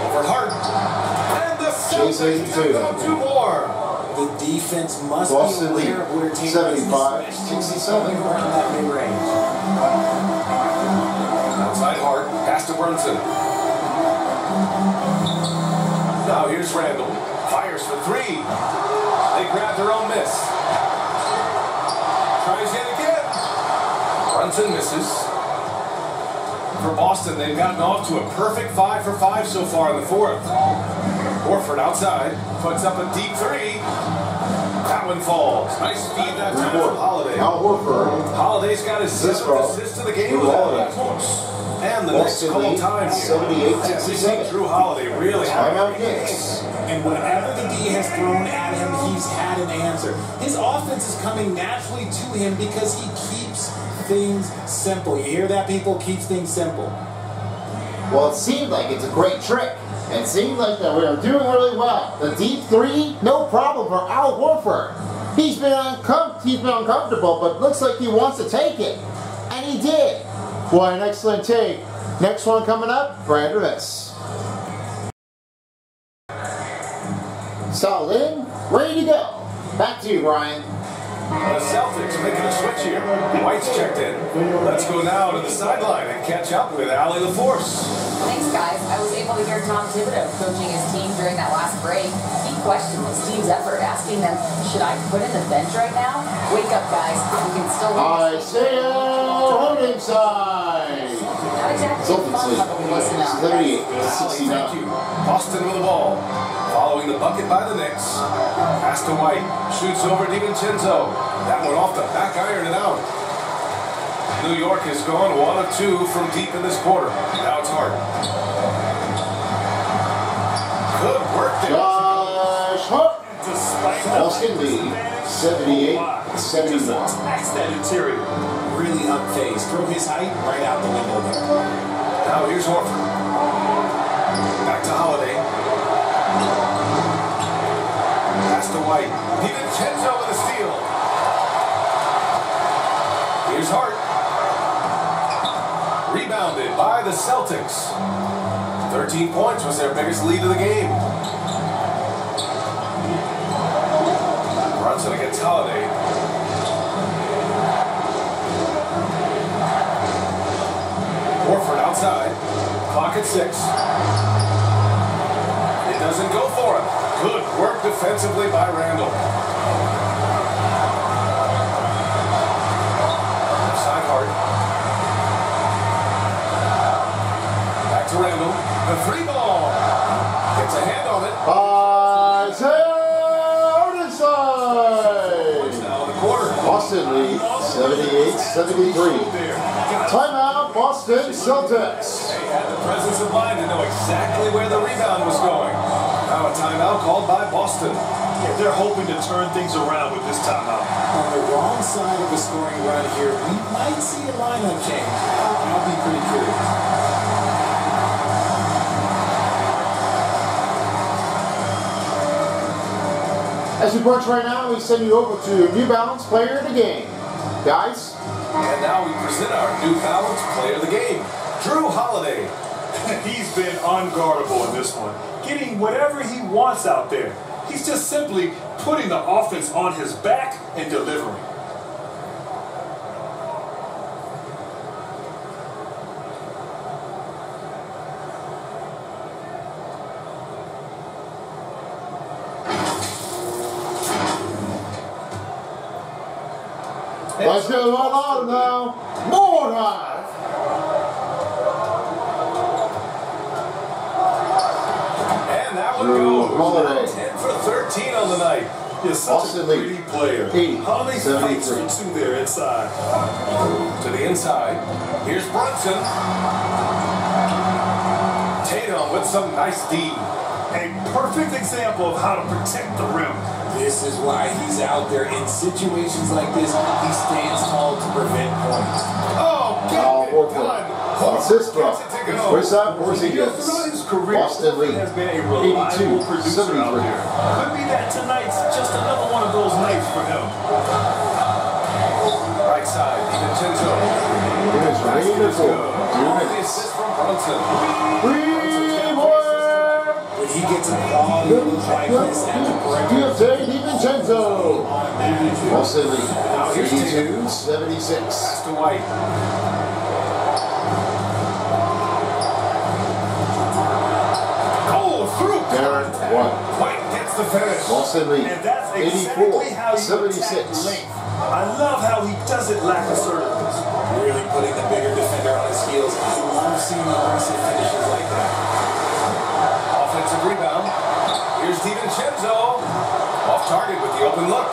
Over Hart. And the Celtics Tatum. two more. The defense must Boston be lead aware of where Tatum is 75 especially 67. around that mid-range. Outside Hart. Pass to Brunson. Now here's Randle. Fires for three. They grab their own miss. Tries yet again. Brunson misses. For Boston, they've gotten off to a perfect five for five so far in the fourth. Horford outside, puts up a deep three. That one falls. Nice feed that time from Holiday. Al Horford. Holiday's got his Assist seventh assist of the game with that Holiday. last one. And the next Boston call lead time here. 78 As we see 67. Jrue Holiday really have Timeout Knicks. And whatever the D has thrown at him, he's had an answer. His offense is coming naturally to him because he keeps things simple. You hear that, people? Keeps things simple. Well, it seemed like it's a great trick. It seemed like that we are doing really well. The deep three, no problem for Al Horford. He's been uncom- he's been uncomfortable, but looks like he wants to take it, and he did. What an excellent take. Next one coming up right after this. Settled in, ready to go. Back to you, Brian. The Celtics making a switch here. White's checked in. Let's go now to the sideline and catch up with Allie LaForce. Thanks, guys. I was able to hear Tom Thibodeau coaching his team during that last break. He questioned his team's effort, asking them, should I put in the bench right now? Wake up, guys. We can still win this game." Isaiah Morningside. Not exactly a Celtics fun to listen lead 78 to Allie, thank you. 69. Boston with the ball. Following the bucket by the Knicks. Pass to White. Shoots over DiVincenzo. That one off the back iron and out. New York has gone one of two from deep in this quarter. Now it's hard. Josh Hart. Despite the Boston lead, 78-71. Attacks that interior. Really unfazed. Throw his height right out the window there. Now here's Horford. Back to Holiday. Pass to White. DiVincenzo with a steal. Here's Hart. Rebounded by the Celtics. 13 points was their biggest lead of the game. Brunson against Holiday. Horford outside. Clock at six. It doesn't go for him. Good work defensively by Randle. Side Hart. Back to Randle. The three 78-73. Timeout, Boston Celtics. They had the presence of mind to know exactly where the rebound was going. Now a timeout called by Boston. Yeah, they're hoping to turn things around with this timeout. On the wrong side of the scoring run here, we might see a lineup change. I'll be pretty curious. As we approach right now, we send you over to New Balance Player of the Game. Guys, And now we present our New Balance player of the game, Jrue Holiday. He's been unguardable in this one, getting whatever he wants out there. He's just simply putting the offense on his back and delivering. Let's get a lot louder now. More time. And that one goes. Holiday. 10 for 13 on the night. He's such Boston a pretty player. 80, Holiday 73. for two there inside. To the inside. Here's Brunson. Tatum with some nice D. A perfect example of how to protect the rim. This is why he's out there in situations like this. He stands tall to prevent points. Oh, get Now it Horford. done. Assist from gets it to go. First Throughout his career, Boston lead, has been a reliable 82, producer out 73. there. Could be that tonight's just another one of those nights for him. Right side, DiVincenzo. It is rain or Good. four. All Two minutes. assist from Brunson. Three more. When he gets a quality look like this at the perimeter, Donte DiVincenzo. Boston lead, Now here's 82, 76. Pass to White. Oh, through Darren. White. White gets the finish. Boston lead, And that's 84, exactly how you 76. length. I love how he doesn't lack assertiveness. really putting the bigger defender on his heels. I love seeing aggressive finishes like that. Offensive rebound. Here's DiVincenzo. Off target with the open look.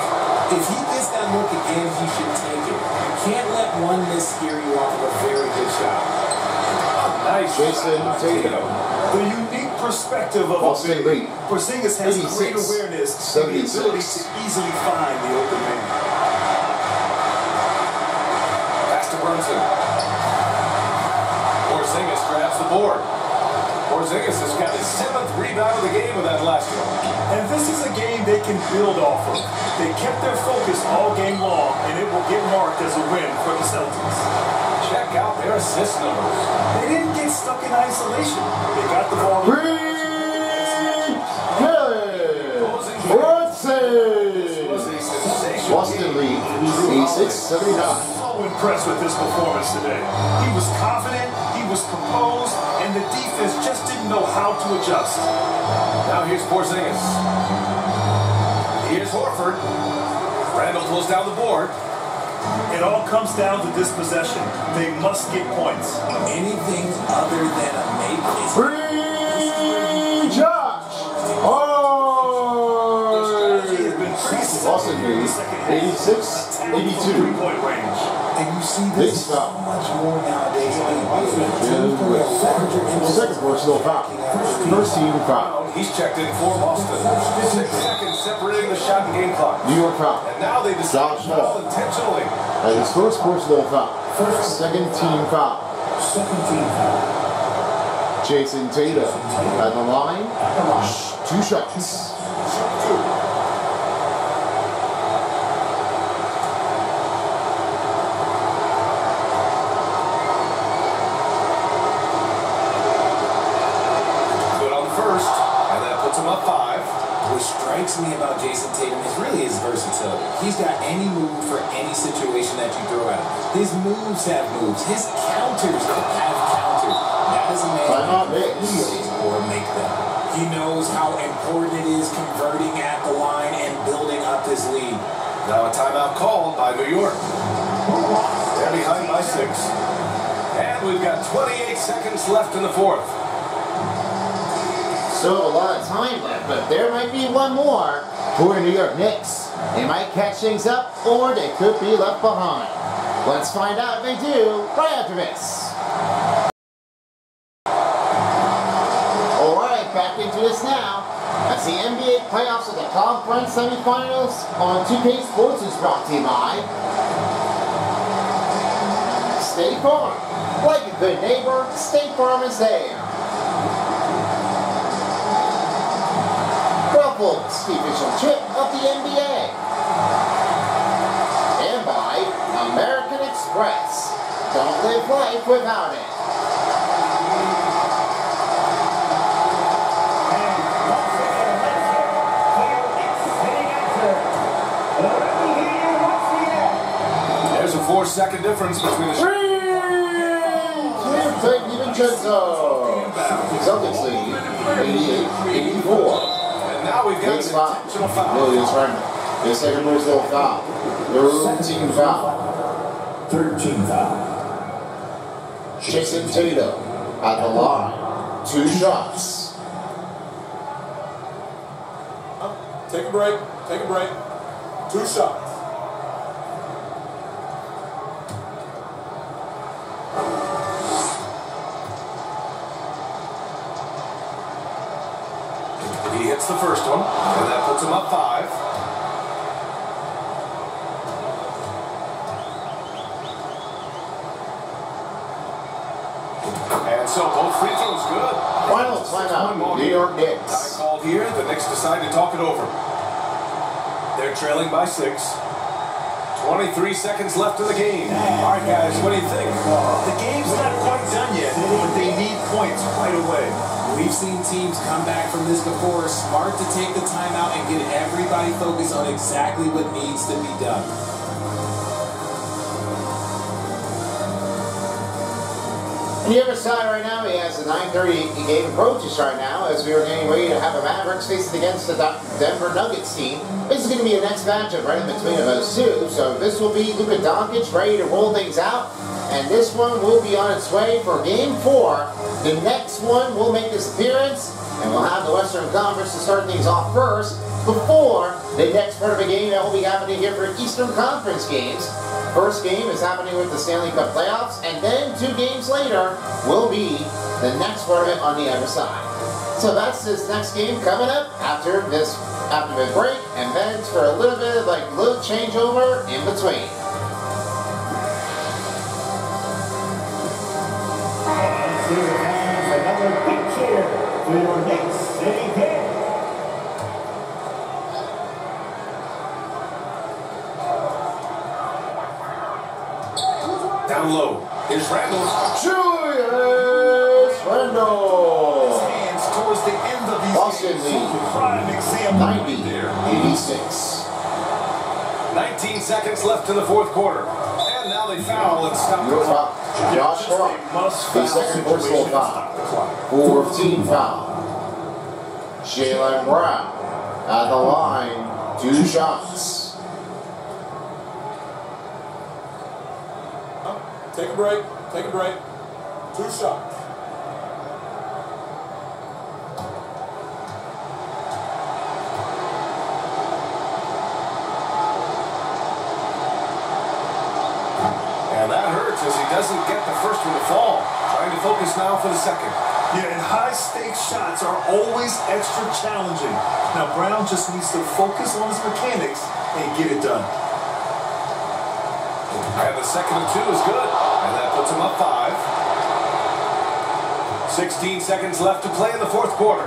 If he gets that look again, he should take it. You can't let one miss scare you off of a very good shot. Nice. Jayson shot by Tatum. The unique perspective of Boston a big. lead. Porzingis has 86, great awareness and the ability to easily find the open man. Pass to Brunson. Porzingis grabs the board. Porzingis has got his seventh rebound of the game with that last one. And this is a game they can build off of. They kept their focus all game long, and it will get marked as a win for the Celtics. Check out their assist numbers. They didn't get stuck in isolation. They got the ball. Green Kelly. Brunson. Was a sensation. Boston lead, 86, 79. So impressed with his performance today. He was confident, he was composed, and the defense just didn't know how to adjust. Now here's Porzingis. Here's Horford. Randall pulls down the board. It all comes down to this possession. They must get points. Anything other than a make is Free Josh. Oh. been pretty Boston solid here in lead, the second half. 86, 82. three-point range. And you see Big this so much more nowadays. in the NBA. And second personal foul. First team foul. Oh, he's checked in for Boston. Six seconds separating the shot and game clock. New York foul. And now they decide Josh to foul Hall. intentionally. And his first personal foul. First Second team foul. Second team foul. Jayson Tatum at the line. Two shots. Good on the first. And that puts him up five. What strikes me about Jayson Tatum is really his versatility. He's got any move for any situation that you throw at him. His moves have moves. His counters have counters. That is a man who create or make them. He knows how important it is converting at the line and building up his lead. Now a timeout called by New York. They're behind by six. And we've got 28 seconds left in the fourth. Still have a lot of time left, but there might be one more for New York Knicks. They might catch things up, or they could be left behind. Let's find out if they do right after this. Alright, back into this now. As the NBA playoffs of the conference semifinals on 2K Sports is brought to you by State Farm. Like a good neighbor, State Farm is there. The official chip of the NBA. And by American Express. Don't live life without it. And once again, let's hear it for your exciting answer. Let me hear you once again. There's a four second difference between the Three! Clear DiVincenzo. Celtics lead 88 84. And now we've got Knicks an foul. intentional foul. Williams right. Their second personal foul. Third team foul. Third team foul. Jayson Tatum at the line. Two shots. Take a break. Take a break. Two shots. Hits the first one, and that puts him up five. And so both free throws good. Final timeout. New York Time Knicks. called here. The Knicks decide to talk it over. They're trailing by six. 23 seconds left in the game. All right, guys, what do you think? The game's not quite done yet, but they need points right away. We've seen teams come back from this before. Smart to take the timeout and get everybody focused on exactly what needs to be done. On the other side right now, he has the 9.30 game approaches right now as we are getting ready to have a Mavericks facing against the Denver Nuggets team. This is going to be a next matchup right in between of those two. So this will be Luka Doncic ready to roll things out. And this one will be on its way for game four. The next one will make its appearance. And we'll have the Western Conference to start things off first before the next part of the game that will be happening here for Eastern Conference games. First game is happening with the Stanley Cup playoffs, and then two games later will be the next part of it on the other side. So that's this next game coming up after this after the break, and then it's for a little bit of like little changeover in between here comes another big cheer for your Knicks City Kid. Down low. Here's Randle. Julius Randle. Hands towards the end of these Boston. Prime 90 there. 86. 19 seconds left in the fourth quarter. And now they foul and stop the clock. Josh Hart. The second personal foul. Stop the 14 foul. Jaylen Brown at the line. Two shots. Take a break. Take a break. Two shots. And that hurts as he doesn't get the first one to fall. Trying to focus now for the second. Yeah, and high-stakes shots are always extra challenging. Now, Brown just needs to focus on his mechanics and get it done. And the second and two is good. And that puts him up five. 16 seconds left to play in the fourth quarter.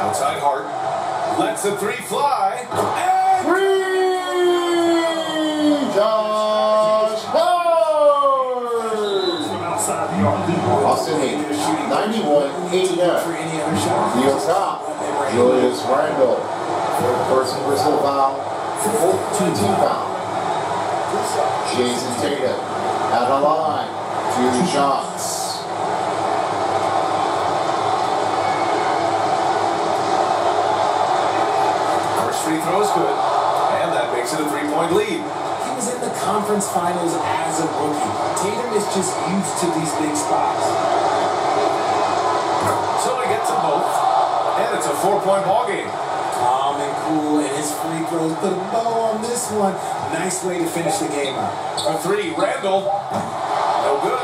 Outside Hart. Lets the three fly. And three! Josh Hart! Austin Hayden. 91 89. For any other shot. Neil Cobb, Julius Randle, third person whistle foul, 14 team foul. Jayson Tatum at the line, two shots. First free throw is good. And that makes it a three-point lead. He was in the conference finals as a rookie. Tatum is just used to these big spots. And it's a four-point ball game. Calm and cool, and his free throws put a bow on this one. Nice way to finish the game out. A three, Randle. No good.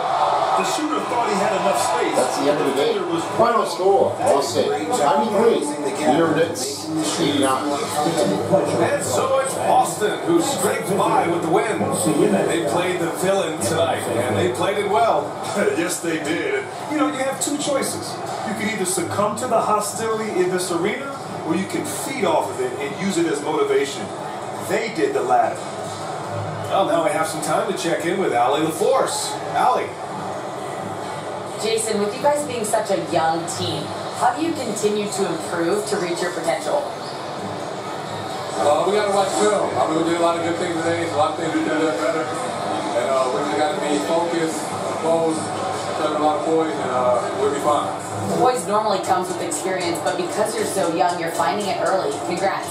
The shooter thought he had enough space. That's the end of the game. Was Final score. Boston 93. New York Knicks 89. And so it's Boston who scraped by with the win. They played the villain tonight, and they played it well. yes, they did. You know, you have two choices. You can either succumb to the hostility in this arena, or you can feed off of it and use it as motivation. They did the latter. Well, now we have some time to check in with Allie LaForce. Allie. Jayson, with you guys being such a young team, how do you continue to improve to reach your potential? Uh, we got to watch film. I mean, we did a lot of good things today. So a lot of things we could have done better. And uh, we just got to be focused, composed, touch a lot of boys, and uh, we'll be fine. Poise normally comes with experience, but because you're so young, you're finding it early. Congrats.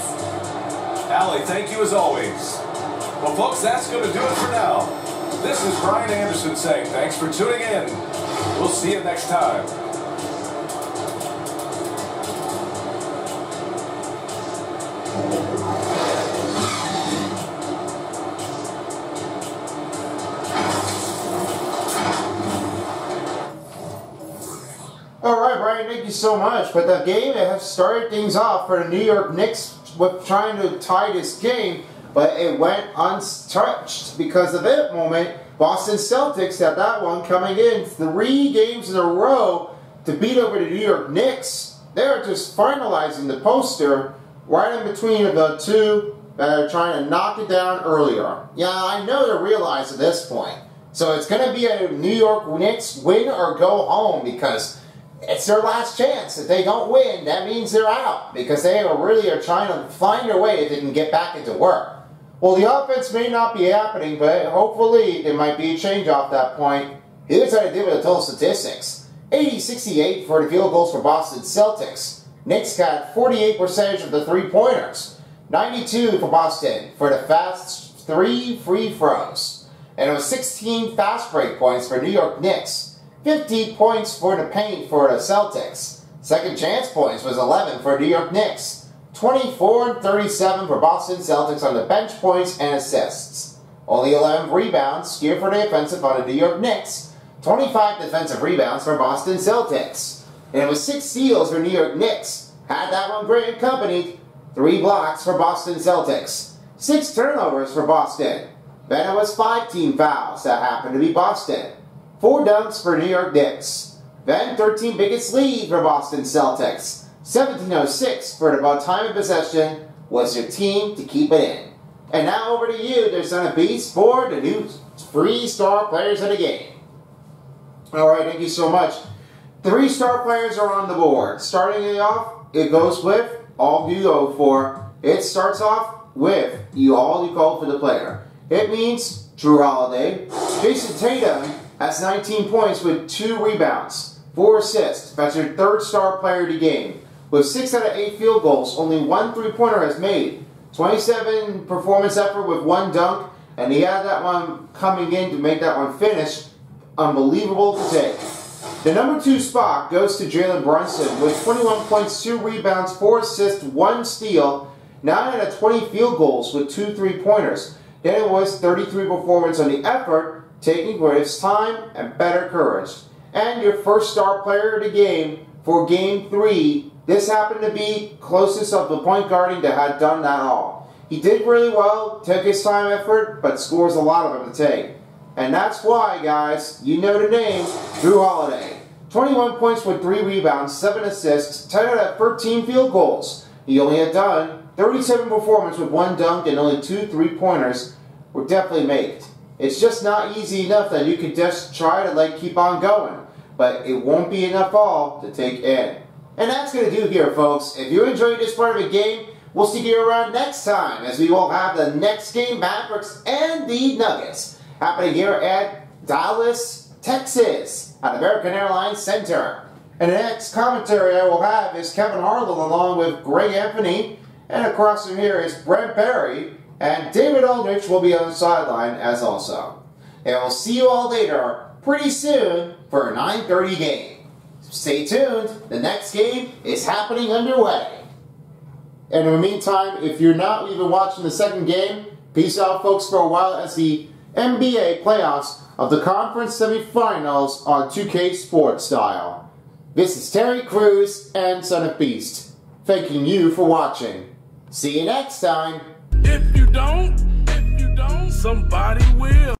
Allie, thank you as always. Well, folks, that's going to do it for now. This is Brian Anderson saying thanks for tuning in. We'll see you next time. So much. But the game has started things off for the New York Knicks with trying to tie this game, but it went untouched because of that moment. Boston Celtics had that one coming in three games in a row to beat over the New York Knicks. They're just finalizing the poster right in between the two that are trying to knock it down earlier. Yeah, I know they realize at this point. So it's going to be a New York Knicks win or go home because it's their last chance. If they don't win, that means they're out because they are really are trying to find a way if they can get back into work. Well, the offense may not be happening, but hopefully there might be a change off that point. Here's what I did with the total statistics. 80-68 for the field goals for Boston Celtics. Knicks got 48 percentage of the three-pointers. 92 for Boston for the fast three free throws. And it was 16 fast break points for New York Knicks. 50 points for the paint for the Celtics. Second chance points was 11 for New York Knicks. 24 and 37 for Boston Celtics on the bench points and assists. Only 11 rebounds skewed for the offensive on the New York Knicks. 25 defensive rebounds for Boston Celtics. And it was 6 steals for New York Knicks. Had that one great accompanied. 3 blocks for Boston Celtics. 6 turnovers for Boston. Then it was 5 team fouls that happened to be Boston. 4 dunks for New York Knicks. Then 13 biggest lead for Boston Celtics. 1706 for the time of possession was your team to keep it in. And now over to you, there's going to be for the new three star players of the game. All right, thank you so much. Three star players are on the board. Starting it off, it goes with all you go for. It starts off with you all you call for the player. It means Jrue Holiday. Jayson Tatum has 19 points with two rebounds, four assists. That's your third star player of the game. With six out of eight field goals, only one three pointer has made. 27 performance effort with one dunk, and he had that one coming in to make that one finish. Unbelievable to take. The number two spot goes to Jalen Brunson with 21 points, two rebounds, four assists, one steal, 9 out of 20 field goals with two three pointers. Then it was 33 performance on the effort, taking what is time and better courage. And your first star player of the game for game three, this happened to be closest of the point guarding that had done that all. He did really well, took his time effort, but scores a lot of them to take. And that's why, guys, you know the name, Jrue Holiday. 21 points with 3 rebounds, 7 assists, 10 out of 13 field goals. He only had done 37 performance with 1 dunk and only 2 three-pointers were definitely made. It's just not easy enough that you could just try to like keep on going. But it won't be enough all to take in. And that's going to do here, folks. If you enjoyed this part of the game, we'll see you around next time as we will have the next game, Mavericks and the Nuggets, happening here at Dallas, Texas, at American Airlines Center. And the next commentary I will have is Kevin Harlan along with Greg Anthony, and across from here is Brent Barry, and David Aldridge will be on the sideline as also. And we'll see you all later pretty soon for a 9.30 game. Stay tuned, the next game is happening underway. And in the meantime, if you're not even watching the second game, peace out folks for a while as the NBA playoffs of the conference semifinals on 2K Sports Style. This is Terry Crews and Son of Beast, thanking you for watching. See you next time. Don't, if you don't, somebody will.